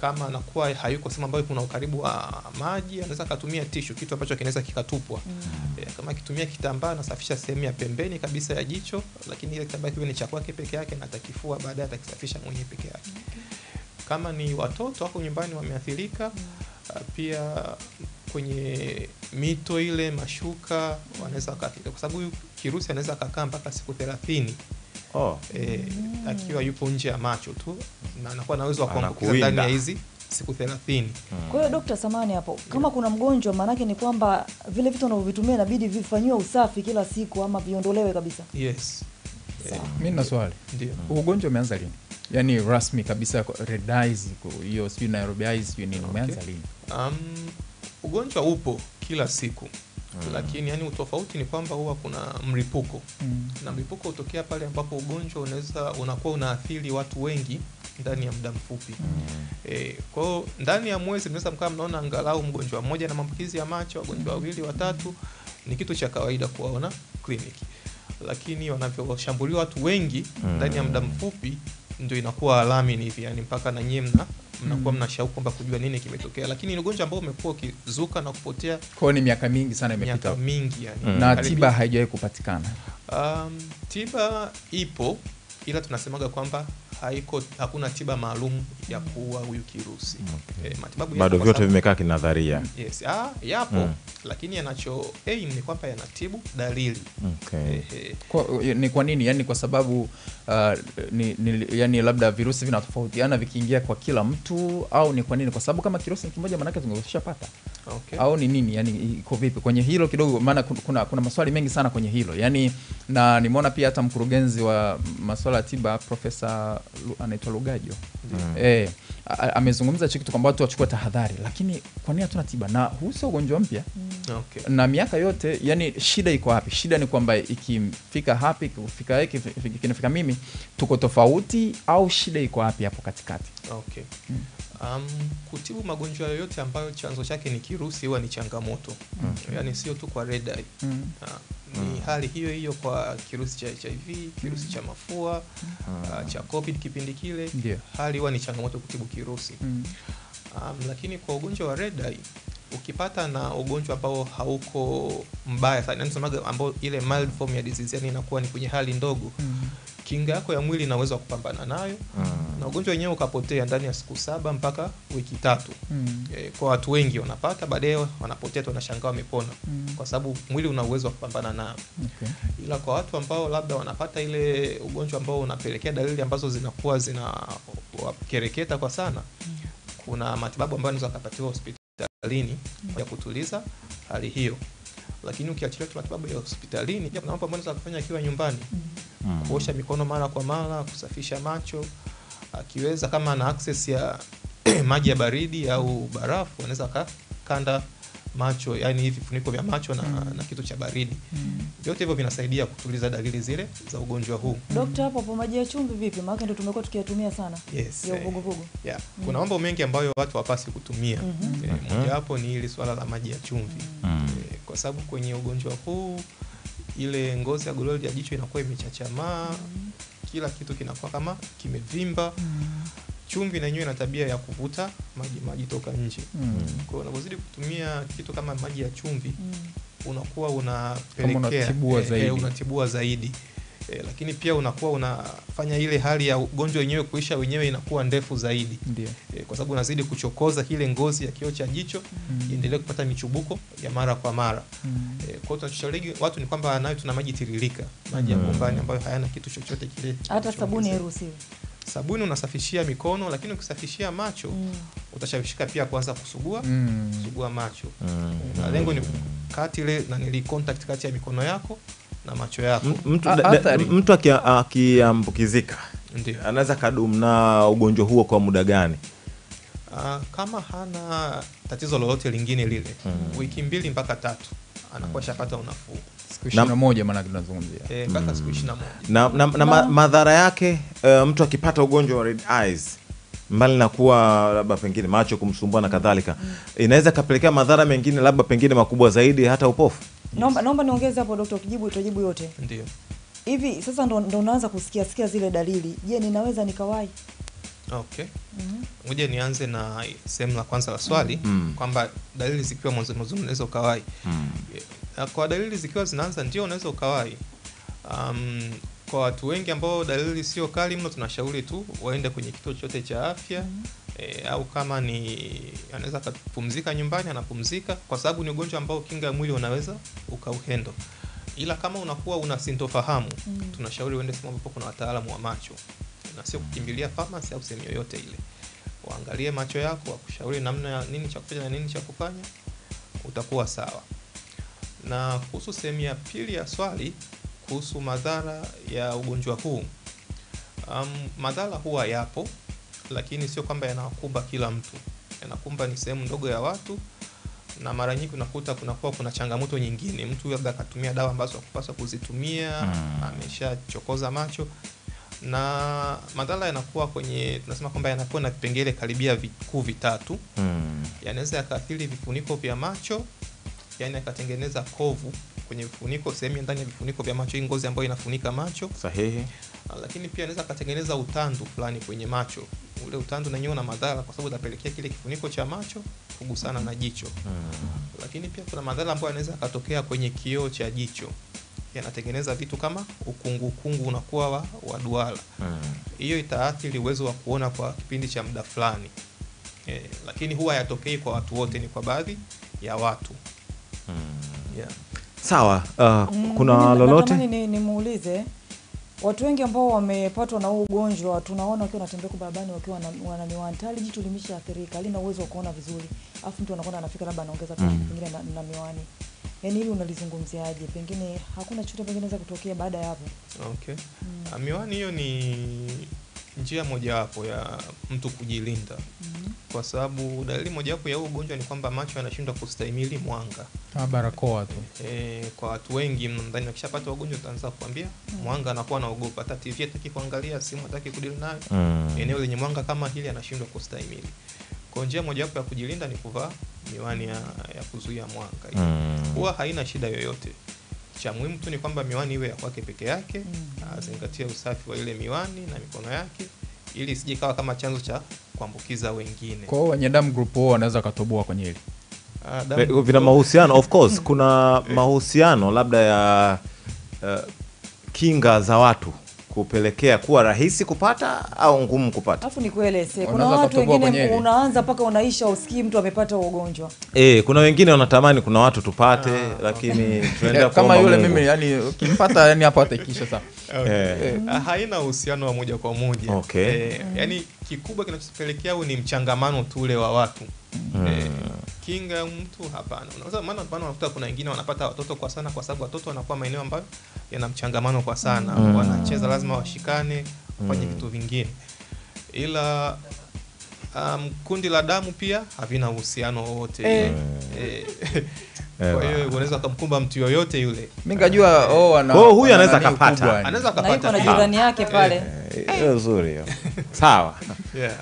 kama anakuwa hayuko sehemu ambayo kuna ukaribu wa maji anaweza akatumia tishu kitu ambacho kinaweza kikatupwa Mm. e, kama akitumia kitambaa anasafisha sehemu ya pembeni kabisa ya jicho lakini ile kitambaa kiwe ni cha kwake peke yake na atakifua baadaye atakisafisha mwenyewe peke yake Okay. kama ni watoto wako nyumbani wameathirika mm. pia kwenye mito ile mashuka wanaweza wakaathirika kwa sababu kirusi anaweza akakaa mpaka siku thelathini Oh. e, akiwa yupo nje ya macho tu na anakuwa na uwezo wa kuambukiza ndani ya hizi siku thelathini. Kwa hiyo Dokta Samani hapo, kama yeah, kuna mgonjwa, maanake ni kwamba vile vitu anavyovitumia inabidi vifanyiwe usafi kila siku ama viondolewe kabisa. yes. Eh, mi na swali. Ndio. ugonjwa umeanza lini? Yaani rasmi kabisa kwa red eyes hiyo sijui nairobi eyes sijui nini umeanza lini? Um, ugonjwa upo kila siku lakini yani utofauti ni kwamba huwa kuna mlipuko Mm. na mlipuko hutokea pale ambapo ugonjwa unaweza unakuwa unaathiri watu wengi ndani ya muda mfupi mm. e, kwa hiyo ndani ya mwezi mnaweza mkawa mnaona angalau mgonjwa mmoja na maambukizi ya macho wagonjwa wawili watatu ni kitu cha kawaida kuwaona kliniki lakini wanavyoshambuliwa watu wengi Mm. ndani ya muda mfupi ndio inakuwa alami hivi yani mpaka na nyie mna mnakuwa mna shauku kwamba kujua nini kimetokea lakini ni ugonjwa ambao umekuwa ukizuka na kupotea kwao ni miaka mingi sana imepita miaka mingi yani mm. na tiba haijawahi kupatikana Um, tiba ipo ila tunasemaga kwamba haiko hakuna tiba maalum ya kuua huyu kirusi. Eh, matibabu yapo bado vyote vimekaa kinadharia Yes, ah, yapo Mm. lakini yanacho aim ni kwamba yanatibu dalili. okay. E, e. kwa, ni kwa nini yani kwa sababu uh, ni, ni, yani labda virusi vinatofautiana vikiingia kwa kila mtu au ni kwa nini? Kwa sababu kama kirusi ni kimoja maanake tungeshapata Okay. au ni nini? Yani iko vipi? Kwenye hilo kidogo maana kuna, kuna maswali mengi sana kwenye hilo. Yani na nimeona pia hata mkurugenzi wa maswala ya tiba profesa anaitwa lugajo. Mm. eh, amezungumza hicho kitu kwamba watu wachukua tahadhari lakini kwa nini hatuna tiba na huu sio ugonjwa mpya Okay. na miaka yote yani shida iko wapi shida ni kwamba ikifika hapi ikifika kinafika mimi tuko tofauti au shida iko wapi hapo katikati Okay. Um, kutibu magonjwa yoyote ambayo chanzo chake ni kirusi huwa ni changamoto Okay. yaani sio tu kwa red eye. Mm. Ah, ni mm. hali hiyo hiyo kwa kirusi cha HIV, kirusi cha mafua, mm. uh, cha COVID kipindi kile. yeah. Hali huwa ni changamoto kutibu kirusi. Mm. Um, lakini kwa ugonjwa wa red eye ukipata na ugonjwa ambao hauko mbaya sana, yani tunasemaga ambao ile mild form ya disease, yani inakuwa ni kwenye hali ndogo Mm. kinga yako ya mwili inaweza kupambana nayo na ugonjwa wenyewe ukapotea ndani ya siku saba mpaka wiki tatu. Mm. E, kwa watu wengi wanapata, baadaye wanapotea tu, wanashangaa wamepona Mm. kwa sababu mwili una uwezo wa kupambana nayo Okay. Ila kwa watu ambao labda wanapata ile ugonjwa ambao unapelekea dalili ambazo zinakuwa zina wakereketa kwa sana, mm. kuna matibabu ambayo anaweza akapatiwa hospitalini ya kutuliza hali hiyo. Lakini ukiachilia tu matibabu ya hospitalini, pia kuna mambo ambayo kufanya akiwa nyumbani Mm. kuosha mikono mara kwa mara, kusafisha macho, akiweza kama ana access ya maji ya baridi au barafu, anaweza akakanda macho, yani hivi vifuniko vya macho na, mm. na kitu cha baridi. Vyote hivyo vinasaidia kutuliza dalili zile za ugonjwa huu. Dokta, hapo hapo maji ya chumvi vipi? Maana ndio tumekuwa tukiyatumia sana Yes, ya eh, uvuguvugu. yeah. Kuna mambo mengi ambayo watu wapasi kutumia. mm -hmm. Eh, Mojawapo ni ili swala la maji ya chumvi Mm. Eh, kwa sababu kwenye ugonjwa huu ile ngozi ya gololi ya jicho inakuwa imechachamaa, mm. kila kitu kinakuwa kama kimevimba. Chumvi na yenyewe ina tabia ya kuvuta maji maji toka nje. Mm. Kwa hiyo unapozidi kutumia kitu kama maji ya chumvi mm. unakuwa unapelekea unatibua eh, zaidi. eh, unatibua zaidi eh, lakini pia unakuwa unafanya ile hali ya ugonjwa wenyewe kuisha wenyewe inakuwa ndefu zaidi e, eh, kwa sababu unazidi kuchokoza ile ngozi ya kioo cha jicho Mm. iendelee kupata michubuko ya mara kwa mara. Mm. Eh, kwa hiyo tunachoshauri watu ni kwamba nayo tuna maji tiririka, maji mm. ya Mm. bombani ambayo hayana kitu chochote kile. Hata sabuni hairuhusiwi. Sabuni unasafishia mikono, lakini ukisafishia macho Mm. utashawishika pia kuanza kusugua Mm. kusugua macho Mm. na lengo ni kati ile na nili contact kati ya mikono yako na macho yako. Mtu, akiambukizika Ndio. anaweza kadumu na ugonjwa huo kwa muda gani Uh, kama hana tatizo lolote lingine lile mm. wiki mbili mpaka tatu anakuwa mm. shapata unafuu na Eh, na moja na, na, na ma, madhara yake uh, mtu akipata ugonjwa wa red eyes mbali na kuwa labda pengine macho kumsumbua na kadhalika inaweza ikapelekea madhara mengine labda pengine makubwa zaidi hata upofu Naomba naomba niongeze hapo dokta, ukijibu utajibu yote. ndio Hivi sasa ndo, ndo unaanza kusikia sikia zile dalili. Je, ninaweza nikawahi? Okay Mhm. ngoja nianze na sehemu la kwanza la swali mm -hmm. kwamba dalili zikiwa mwanzo mwanzo unaweza ukawahi mm -hmm. kwa dalili zikiwa zinaanza ndio unaweza ukawahi um, kwa watu wengi ambao dalili sio kali mno tunashauri tu waende kwenye kituo chote cha afya mm -hmm. e, au kama ni anaweza akapumzika nyumbani anapumzika kwa sababu ni ugonjwa ambao kinga ya mwili unaweza ukauhendo ila kama unakuwa una sintofahamu Mm. tunashauri uende sehemu ambapo kuna wataalamu wa macho na sio kukimbilia pharmacy au sehemu yoyote ile. Waangalie macho yako wakushauri namna ya nini cha kufanya na nini cha kufanya utakuwa sawa. Na kuhusu sehemu ya pili ya swali kuhusu madhara ya ugonjwa huu. Um, madhara huwa yapo lakini sio kwamba yanakumba kila mtu. Yanakumba ni sehemu ndogo ya watu na mara nyingi unakuta kunakuwa kuna changamoto nyingine. Mtu labda akatumia dawa ambazo hakupaswa kuzitumia Mm. ameshachokoza macho na madhara yanakuwa kwenye tunasema kwamba yanakuwa na vipengele karibia vikuu vitatu. Mm. yanaweza yakaathiri vifuniko vya macho yani yakatengeneza kovu kwenye vifuniko sehemu ya ndani ya vifuniko vya macho hii ngozi ambayo inafunika macho. Sahihi. Ah, lakini pia anaweza akatengeneza utandu fulani kwenye macho. Ule utandu nanyewe una madhara kwa sababu utapelekea kile kifuniko cha macho kugusana na jicho. Lakini pia kuna madhara ambayo yanaweza akatokea kwenye kioo cha jicho yanatengeneza vitu kama ukungu ukungu unakuwa wa, wa duara hiyo mm. itaathiri uwezo wa kuona kwa kipindi cha muda fulani e, lakini huwa yatokei kwa watu wote ni kwa baadhi ya watu mm. yeah. sawa uh, Mm, kuna mm, lolote nimuulize ni- watu wengi ambao wamepatwa na huu ugonjwa tunaona wakiwa wanatembea kwa barabarani wakiwa wana- wana miwani tayari jicho limeshaathirika halina uwezo wa kuona vizuri alafu mtu anakwenda anafika labda anaongeza tu Mm. pengine na, na miwani yaani hili unalizungumziaje? Pengine hakuna chochote pengine naweza kutokea baada ya hapo. Okay. Mm. miwani hiyo ni njia mojawapo ya mtu kujilinda. Mm-hmm. kwa sababu dalili mojawapo ya huu ugonjwa ni kwamba macho yanashindwa kustahimili mwanga. Kama barakoa tu. E, kwa watu wengi mno ndani wakishapata ugonjwa utaanza kuambia mwanga anakuwa anaogopa. Hata tv hataki kuangalia simu hataki kudili nayo. Mm-hmm. eneo lenye mwanga kama hili anashindwa kustahimili. Kwa njia mojawapo ya kujilinda ni kuvaa miwani ya, ya kuzuia mwanga. Mm. huwa haina shida yoyote. Cha muhimu tu ni kwamba miwani iwe ya kwake peke yake mm. azingatie usafi wa ile miwani na mikono yake ili isije kawa kama chanzo cha kuambukiza wengine. Kwa hiyo wenye damu group O wanaweza katoboa kwenye hili. Ah, vina mahusiano of course. Kuna mahusiano labda ya uh, kinga za watu kupelekea kuwa rahisi kupata au ngumu kupata alafu nikueleze kuna watu wengine unaanza mpaka unaisha usikii mtu amepata ugonjwa e, kuna wengine wanatamani kuna watu tupate ah, lakini tunaendelea kama kuomba yule mimi yani ukimpata yani hapo ataikisha sana Okay. Eh. Ah, haina uhusiano wa moja kwa moja Okay. eh, yani kikubwa kinachopelekea huu ni mchangamano tu ule wa watu? Eh, kinga ya mtu? Hapana. Unaweza maana maana unakuta kuna wengine wanapata watoto kwa sana kwa sababu watoto wanakuwa maeneo ambayo yana mchangamano kwa sana. Mm. wanacheza lazima washikane wafanye vitu vingine. Ila um, kundi la damu pia havina uhusiano wowote. Eh. eh, kwa hiyo unaweza kumkumba mtu yoyote yule. Mimi ngajua oh, ana, Oh huyu anaweza kapata. Anaweza kapata. na yuko na jirani yake pale. Eh, nzuri hiyo. sawa. Yeah.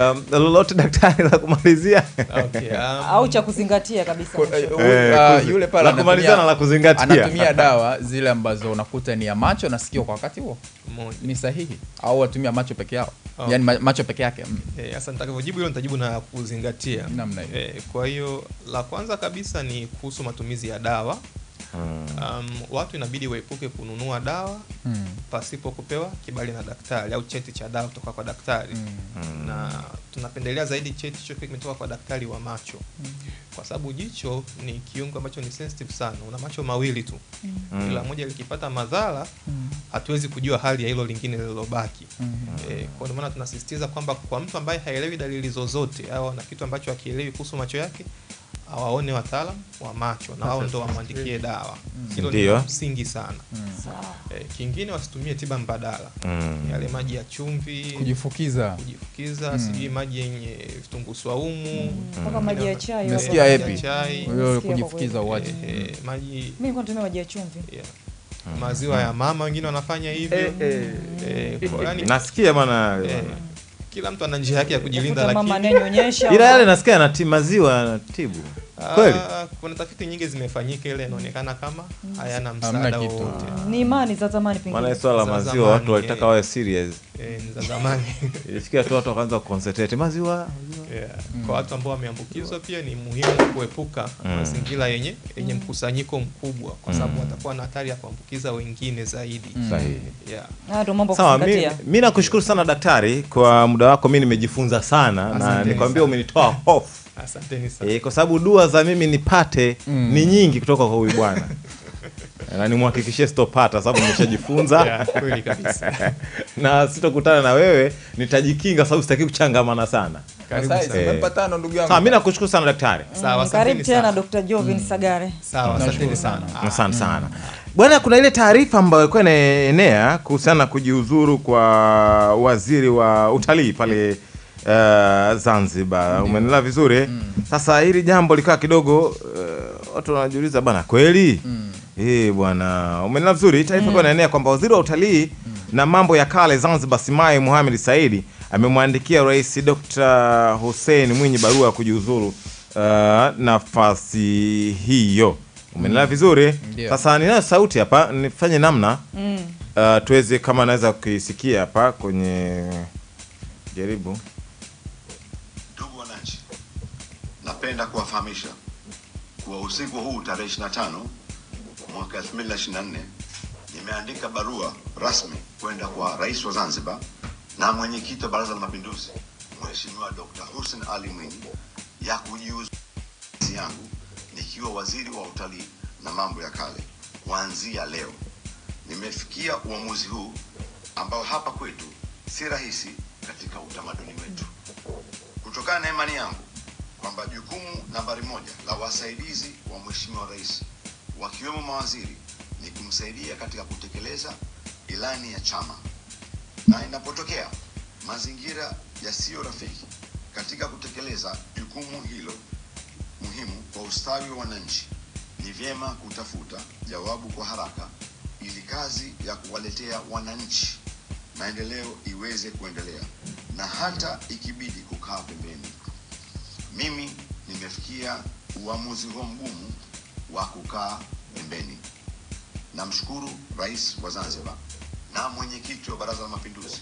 Um, lolote daktari la kumalizia. Okay, um, au cha kuzingatia kabisa. Ko- eh, kuzi- yule pale la kumalizia na la kuzingatia. anatumia dawa zile ambazo unakuta ni ya macho na sikio kwa wakati huo. Ni sahihi? Au watumia macho peke yao? Okay. yani macho peke yake. Eh, Sasa nitakavyojibu hilo nitajibu na kuzingatia. Namna hiyo. Eh, kwa hiyo la kwanza kabisa ni kuhusu matumizi ya dawa um, watu inabidi waepuke kununua dawa Mm. pasipo kupewa kibali na daktari au cheti cha dawa kutoka kwa daktari mm. na tunapendelea zaidi cheti hicho kimetoka kwa daktari wa macho mm. kwa sababu jicho ni kiungo ambacho ni sensitive sana una macho mawili tu Mm. ila moja likipata madhara mm. hatuwezi kujua hali ya hilo lingine lililobaki E, kwa ndio maana tunasisitiza kwamba kwa mtu ambaye haelewi dalili zozote au ana kitu ambacho akielewi kuhusu macho yake awaone wataalam wa macho na wao ndo wamwandikie dawa. Hilo mm. ni msingi sana. Eh, kingine wasitumie tiba mbadala Mm. yale maji ya chumvi Kujifukiza. kujifukiza Mm. sijui maji yenye vitunguu swaumu Mpaka maji ya chai Umesikia epi? hiyo kujifukiza uache uwache. eh, eh, maji Mimi nilikuwa natumia maji ya chumvi. yeah. maziwa ya mama wengine wanafanya hivyo Eh, eh. Eh, nasikia bwana eh, kila mtu ana njia yake ya kujilinda lakini ila yale nasikia anatimaziwa maziwa yanatibu kweli? Ah, kuna tafiti nyingi zimefanyika ile inaonekana kama hayana Hamna msaada wowote. Ni imani za zamani maana swala la maziwa watu walitaka wawe serious. Eh, ni za zamani. Ilifikia tu watu wakaanza kuconcentrate maziwa yeah. kwa watu ambao wameambukizwa pia ni muhimu kuepuka Mm. mazingira yenye yenye mkusanyiko mkubwa kwa sababu watakuwa na hatari ya kuambukiza wengine zaidi. Sahihi. yeah. Ndio mambo kuzingatia. mi nakushukuru sana daktari kwa muda wako mi nimejifunza sana na nikwambia umenitoa hofu asanteni sana e, kwa sababu dua za mimi nipate Mm. ni nyingi kutoka kwa huyu bwana na nimhakikishie sitopata sababu nimeshajifunza Yeah, kweli kabisa. na sitokutana na wewe nitajikinga sababu sitaki kuchangamana sana. Eh. mi nakushukuru sana daktari Mm, Karibu tena. Dr. Jovin Sagare. sawa asanteni sana Ah. asante sana bwana kuna ile taarifa ambayo ilikuwa inaenea kuhusiana na kujiuzuru kwa waziri wa utalii pale uh, zanzibar Umenela vizuri mm. sasa hili jambo likaa kidogo uh, watu wanajiuliza bana kweli mm. Eh bwana umenela vizuri taarifa mm. inaenea kwamba waziri wa utalii mm. na mambo ya kale zanzibar simai muhamed saidi amemwandikia rais dr hussein mwinyi barua ya kujiuzuru uh, nafasi hiyo Umenela vizuri mm. sasa ninayo sauti hapa nifanye namna Mm. uh, tuweze kama naweza kuisikia hapa kwenye jaribu napenda kuwafahamisha kuwa usiku huu tarehe 25 mwaka 2024 nimeandika barua rasmi kwenda kwa Rais wa Zanzibar na mwenyekiti wa Baraza la Mapinduzi Mheshimiwa Dr. Hussein Ali Mwinyi ya kujiuzulu yangu nikiwa waziri wa utalii na mambo ya kale kuanzia leo. Nimefikia uamuzi huu ambao hapa kwetu si rahisi katika utamaduni wetu kutokana na imani yangu kwamba jukumu nambari moja la wasaidizi wa Mheshimiwa Rais wakiwemo mawaziri ni kumsaidia katika kutekeleza ilani ya chama, na inapotokea mazingira yasiyo rafiki katika kutekeleza jukumu hilo muhimu kwa ustawi wa wananchi, ni vyema kutafuta jawabu kwa haraka ili kazi ya kuwaletea wananchi maendeleo iweze kuendelea na hata ikibidi kukaa pembeni. Mimi nimefikia uamuzi huo mgumu wa kukaa pembeni. Namshukuru Rais wa Zanzibar na mwenyekiti wa Baraza la Mapinduzi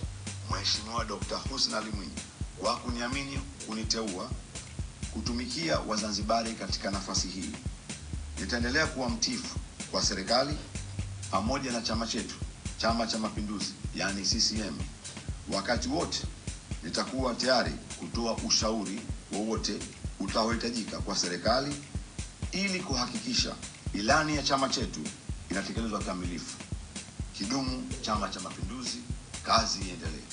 Mheshimiwa Dr. Hussein Ali Mwinyi kwa kuniamini kuniteua kutumikia Wazanzibari katika nafasi hii. Nitaendelea kuwa mtifu kwa serikali pamoja na chama chetu, Chama cha Mapinduzi, yani CCM. Wakati wote nitakuwa tayari kutoa ushauri wowote utaohitajika kwa serikali ili kuhakikisha ilani ya chama chetu inatekelezwa kikamilifu. Kidumu Chama cha Mapinduzi, kazi iendelee.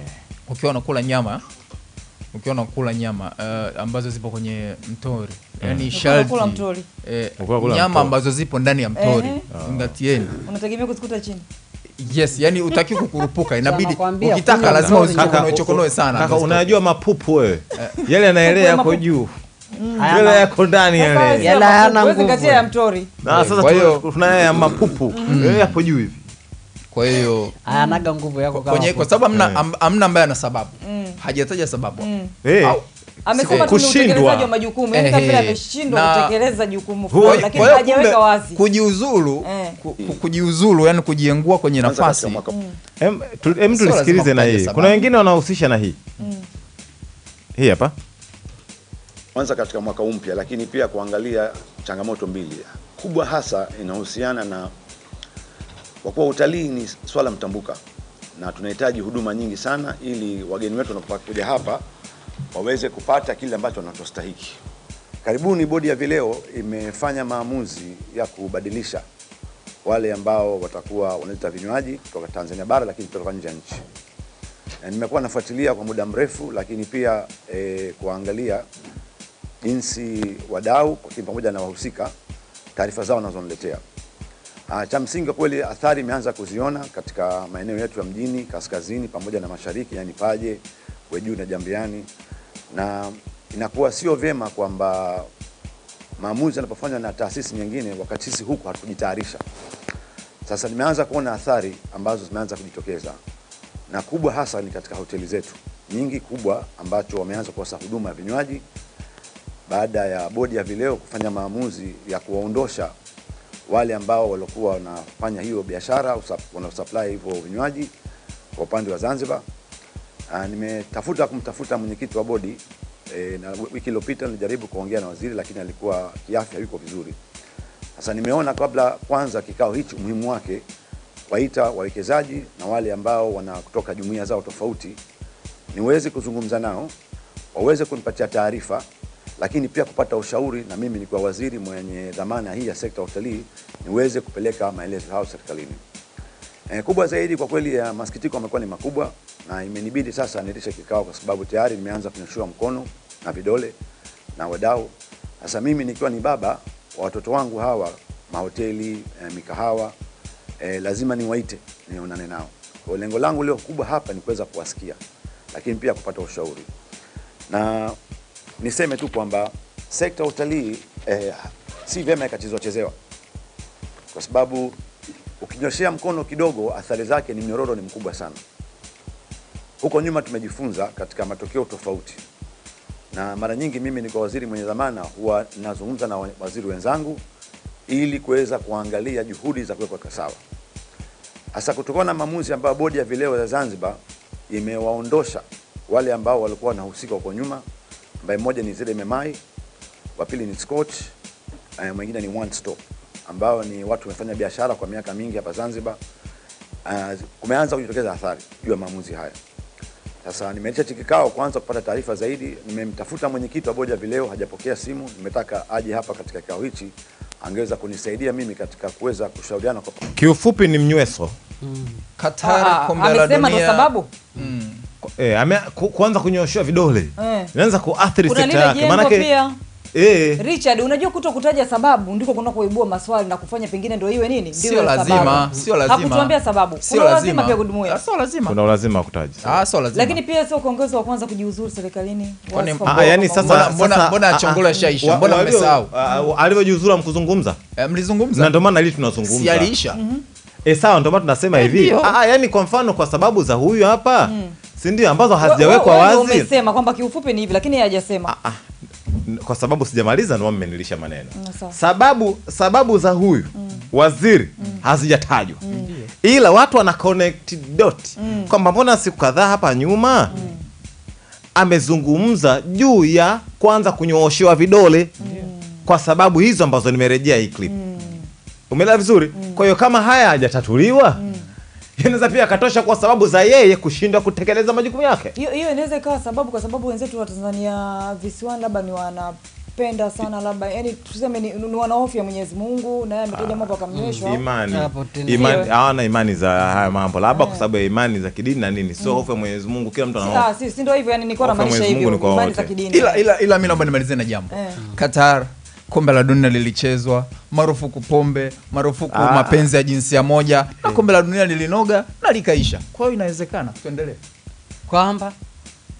eh, ukiwa unakula nyama ukiwa unakula nyama uh, ambazo zipo kwenye mtori mm. yani shalti, sharti mtori. eh, nyama mtori. ambazo zipo ndani ya mtori Ehe. zingatieni Unategemea kuzikuta chini. Yes yani utaki kukurupuka inabidi ukitaka lazima mtori. uzichokonoe sana. kaka unajua mapupu wewe. Yale yanaelea yako juu. Hayana- yale yako ndani yale. yale hayana nguvu. katia ya mtori. na sasa tuna- ya mapupu. Yale yapo juu hivi. Kwa hiyo hayana nguvu yako kama kwa sababu amna, Eh. amna ambaye ana sababu. Hajataja sababu. Eh, Amesema Kushindwa. utekelezaji wa majukumu. Yaani kama ameshindwa kutekeleza jukumu fulani lakini hajaweka wazi. kujiuzulu Eh. kujiuzulu yani kujiengua kwenye nafasi. em tu- tulisikilize na hii. Kuna wengine wanahusisha na hii. Hii hapa. Kwanza katika mwaka mpya, lakini pia kuangalia changamoto mbili. Kubwa, hasa inahusiana na kwa kuwa utalii ni swala mtambuka na tunahitaji huduma nyingi sana, ili wageni wetu wanapokuja hapa waweze kupata kile ambacho wanachostahiki. Karibuni bodi ya vileo imefanya maamuzi ya kubadilisha wale ambao watakuwa wanaleta vinywaji kutoka Tanzania bara, lakini kutoka nje ya nchi. Nimekuwa nafuatilia kwa muda mrefu, lakini pia e, kuangalia jinsi wadau lakini pamoja na wahusika taarifa zao wanazoniletea. Ah, Cha msingi kweli athari imeanza kuziona katika maeneo yetu ya mjini kaskazini pamoja na mashariki, yani Paje, Wejuu na Jambiani, na inakuwa sio vyema kwamba maamuzi yanapofanywa na taasisi nyingine wakati sisi huku hatukujitayarisha. Sasa nimeanza kuona athari ambazo zimeanza kujitokeza, na kubwa hasa ni katika hoteli zetu nyingi kubwa, ambacho wameanza kukosa huduma ya vinywaji baada ya bodi ya vileo kufanya maamuzi ya kuwaondosha wale ambao walikuwa wanafanya hiyo biashara wanaosupply hivyo vinywaji kwa upande wa Zanzibar. Ah, nimetafuta kumtafuta mwenyekiti wa bodi e, na wiki iliyopita nilijaribu kuongea na waziri, lakini alikuwa kiafya yuko vizuri. Sasa nimeona kabla kwanza kikao hichi umuhimu wake waita wawekezaji na wale ambao wana kutoka jumuiya zao tofauti, niweze kuzungumza nao waweze kunipatia taarifa, lakini pia kupata ushauri, na mimi nikiwa waziri mwenye dhamana hii ya sekta ya utalii niweze kupeleka maelezo hayo serikalini. E, kubwa zaidi kwa kweli ya masikitiko amekuwa ni makubwa, na imenibidi sasa niitishe kikao kwa sababu tayari nimeanza kunyoshua mkono na vidole na wadau. Sasa mimi nikiwa ni baba wa watoto wangu hawa mahoteli, e, mikahawa e, lazima niwaite nionane nao. Kwa lengo langu leo kubwa hapa ni kuweza kuwasikia, lakini pia kupata ushauri na niseme tu kwamba sekta ya utalii e, si vyema ikachezwa chezewa, kwa sababu ukinyoshea mkono kidogo, athari zake ni mnyororo ni mkubwa sana. Huko nyuma tumejifunza katika matokeo tofauti, na mara nyingi mimi niko waziri mwenye dhamana, huwa nazungumza na waziri wenzangu ili kuweza kuangalia juhudi za kuwekwa sawa. Hasa kutokana na maamuzi ambayo bodi ya vileo ya Zanzibar imewaondosha wale ambao walikuwa wanahusika huko nyuma, ambaye mmoja ni zile memai, wa pili ni Scotch, na mwingine ni One Stop, ambao ni watu wamefanya biashara kwa miaka mingi hapa Zanzibar. Uh, kumeanza kujitokeza athari juu ya maamuzi haya. Sasa nimeitisha hiki kikao kwanza kupata taarifa zaidi. Nimemtafuta mwenyekiti wa bodi ya vileo, hajapokea simu. Nimetaka aje hapa katika kikao hichi, angeweza kunisaidia mimi katika kuweza kushauriana kwa Kiufupi ni mnyweso. mm. Qatar, kombe la amesema ndo dunia. sababu Eh, ame, ku, kuanza kunyoshewa vidole Eh. inaanza kuathiri sekta yake maana maanake pia eh, Richard, unajua kuto kutaja sababu ndiko kuna kuibua maswali na kufanya pengine ndo iwe nini? Ndio Sio lazima, sio lazima. Hakutuambia sababu. Sio lazima. pia kudumuia. Sio lazima. kuna lazima kutaja Ah, sio lazima. Lakini pia sio kiongozi wa kwanza kujiuzuru serikalini. Kwani- Ah, yani sasa. Mbona- mbona achongola ah, wa- Mbona amesahau mmesahau? ah, alivyojiuzuru mkuzungumza Eh, mlizungumza na ndio maana ili tunazungumza Si aliisha? e, sawa ndio maana tunasema Eh, hivi ah, yani kwa mfano kwa sababu za huyu hapa si ndio ambazo hazijawekwa wazi Umesema kwamba kiufupi ni hivi lakini hajasema. Kwa sababu sijamaliza ndio mmenilisha maneno Mm, sababu sababu za huyu mm. waziri mm. hazijatajwa mm. ila watu wana connect dot mm. kwamba mbona siku kadhaa hapa nyuma mm. amezungumza juu ya kwanza kunyooshewa vidole mm. kwa sababu hizo ambazo nimerejea hii clip mm. umeelewa vizuri mm. kwa hiyo kama haya hajatatuliwa inaweza pia akatosha kwa sababu za yeye kushindwa kutekeleza majukumu yake. Hiyo hiyo inaweza ikawa sababu kwa sababu wenzetu wa Tanzania visiwani labda ni wanapenda sana labda yani tuseme ni, ni wanahofu ya Mwenyezi Mungu na yeye ametoja mambo akamnyweshwa. imani. Imani Sio. hawana imani za haya mambo labda kwa sababu ya imani za kidini na nini. Sio hofu ya Mwenyezi Mungu kila mtu ana Ah, hofu. si ndio hivyo yani namaanisha Mwenyezi Mungu hivyo imani za kidini. ila ila ila mimi naomba nimalizie na jambo. Eh. Qatar kombe la dunia lilichezwa marufuku pombe marufuku Ah. mapenzi ya jinsia moja na kombe la dunia lilinoga na likaisha kwa hiyo inawezekana tuendelee kwamba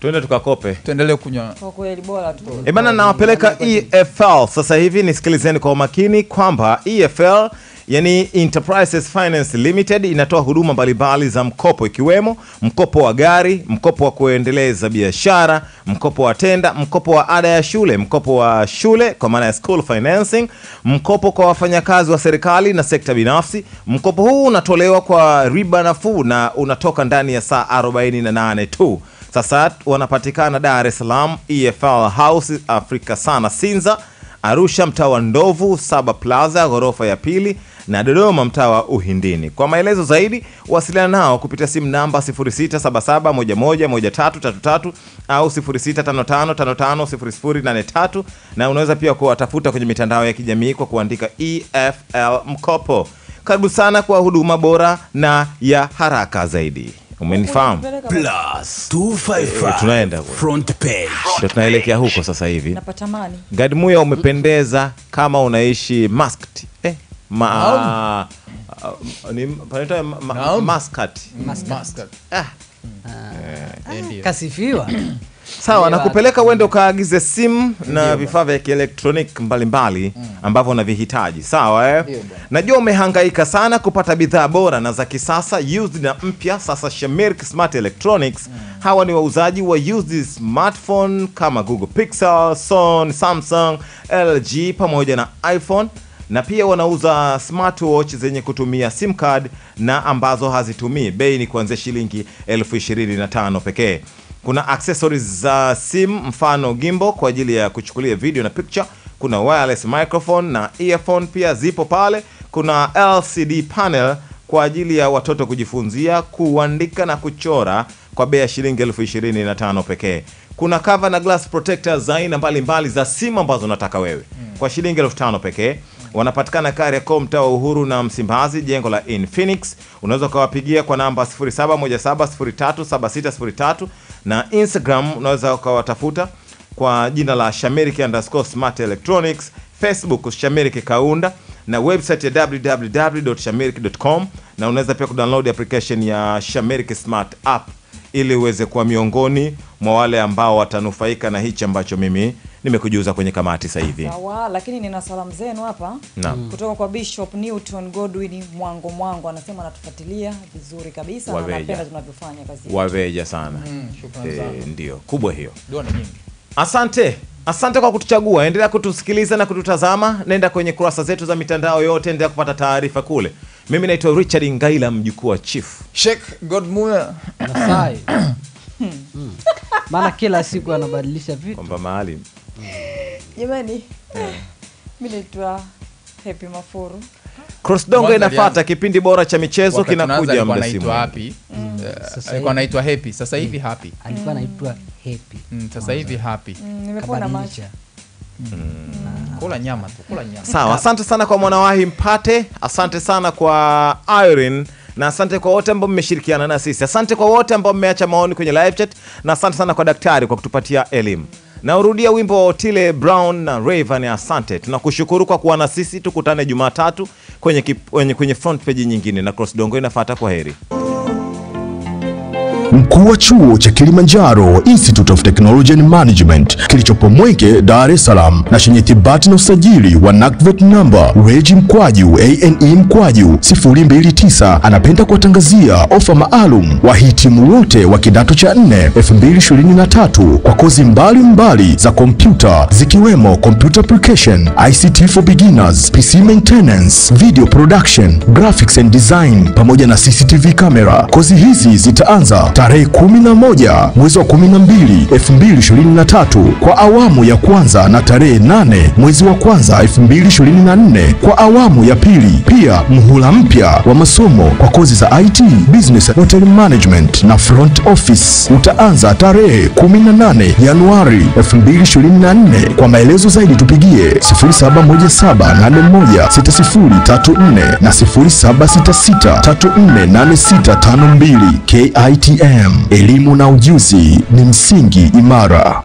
tuende tukakope tuendelee kunywa Kwa kweli bora tu. E bana, nawapeleka EFL sasa hivi. Nisikilizeni kwa umakini kwamba EFL yani Enterprises Finance Limited inatoa huduma mbalimbali za mkopo ikiwemo mkopo wa gari, mkopo wa kuendeleza biashara, mkopo wa tenda, mkopo wa ada ya shule, mkopo wa shule kwa maana ya school financing, mkopo kwa wafanyakazi wa serikali na sekta binafsi. Mkopo huu unatolewa kwa riba nafuu na unatoka ndani ya saa 48 tu. Sasa wanapatikana Dar es Salaam, EFL House Afrika sana Sinza, Arusha mtaa wa Ndovu, Saba Plaza ghorofa ya pili na Dodoma mtaa wa Uhindini. Kwa maelezo zaidi wasiliana nao kupitia simu namba 0677111333 au 0655550083 na unaweza pia kuwatafuta kwenye mitandao ya kijamii kwa kuandika EFL Mkopo. Karibu sana kwa huduma bora na ya haraka zaidi. umenifahamu Plus 255 Eh, tunaenda front page. ndio tunaelekea huko sasa hivi napatamani gadmuya umependeza kama unaishi masked eh, ma, uh, ni panaitwa ma, ma, Muscat. ah. kasifiwa. Sawa na kupeleka uende ukaagize simu na vifaa vya kielektroniki mbalimbali ambavyo unavihitaji. Sawa eh? Najua umehangaika sana kupata bidhaa bora na za kisasa used na mpya. Sasa shamir Smart Electronics hawa ni wauzaji wa used smartphone kama Google Pixel, Sony, Samsung, LG pamoja na iPhone na pia wanauza smartwatch zenye kutumia sim card na ambazo hazitumii. Bei ni kuanzia shilingi elfu ishirini na tano pekee. Kuna accessories za sim, mfano gimbo kwa ajili ya kuchukulia video na picture. Kuna wireless microphone na earphone pia zipo pale. Kuna LCD panel kwa ajili ya watoto kujifunzia kuandika na kuchora kwa bei ya shilingi elfu ishirini na tano pekee. Kuna cover na glass protector za aina mbalimbali za simu ambazo unataka wewe kwa shilingi elfu tano pekee. Wanapatikana Kariakoo, mtaa wa Uhuru na Msimbazi, jengo la Infinix. Unaweza ukawapigia kwa namba 0717037603 na Instagram unaweza ukawatafuta kwa jina la Shamiriki underscore smart electronics, Facebook Shamiriki Kaunda na website ya www.shamiriki.com na unaweza pia kudownload application ya Shamiriki Smart app ili uweze kuwa miongoni mwa wale ambao watanufaika na hichi ambacho mimi nimekujuza kwenye kamati sasa hivi. sawa lakini nina salamu zenu hapa kutoka kwa bishop newton godwin mwango mwango anasema anatufuatilia vizuri kabisa na anapenda tunavyofanya kazi yetu. Waveja sana. Mm, shukrani Eh, sana. ndio kubwa hiyo. Dua nyingi. Asante, asante kwa kutuchagua. Endelea kutusikiliza na kututazama. Nenda kwenye kurasa zetu za mitandao yote, endelea kupata taarifa kule. Mimi naitwa Richard Ngaila, mjukuu wa chief. Sheikh Godmuya. Masai. Mm. maana kila siku anabadilisha vitu kwamba mahali jamani. Mi naitwa hepi mafuru. Crossdongo inafata kipindi bora cha michezo kinakuja mwingi. Happy. Eh, alikuwa anaitwa Happy, sasa hivi hapi alikuwa anaitwa happy. Mm, sasa hivi Happy. Mm, nimepona macho. Kula nyama tu, kula nyama. Sawa, asante sana kwa mwanawahi Mpate, asante sana kwa Irene na asante kwa wote ambao mmeshirikiana na sisi. Asante kwa wote ambao mmeacha maoni kwenye live chat na asante sana kwa daktari kwa kutupatia elimu. Na urudia wimbo wa Otile Brown na Rayvanny, asante. Tunakushukuru kwa kuwa na sisi, tukutane Jumatatu kwenye, kwenye, kwenye front page nyingine na Cross inafata. Kwa heri. Mkuu wa chuo cha Kilimanjaro Institute of Technology and Management kilichopo Mwenge, Dar es Salaam na chenye thibati na usajili wa NACTVET namba regi mkwaju ane mkwaju 029 anapenda kuwatangazia ofa maalum wahitimu wote wa kidato cha 4 2023 kwa kozi mbalimbali mbali za kompyuta zikiwemo computer application, ICT for beginners, PC maintenance, video production, graphics and design pamoja na CCTV camera. Kozi hizi zitaanza tarehe 11 mwezi wa 12 2023 kwa awamu ya kwanza na tarehe 8 mwezi wa kwanza 2024 kwa awamu ya pili. Pia mhula mpya wa masomo kwa kozi za IT, business, hotel management na front office utaanza tarehe 18 Januari 2024. Kwa maelezo zaidi tupigie 0717816034 na 0766348652. KITM, elimu na ujuzi ni msingi imara.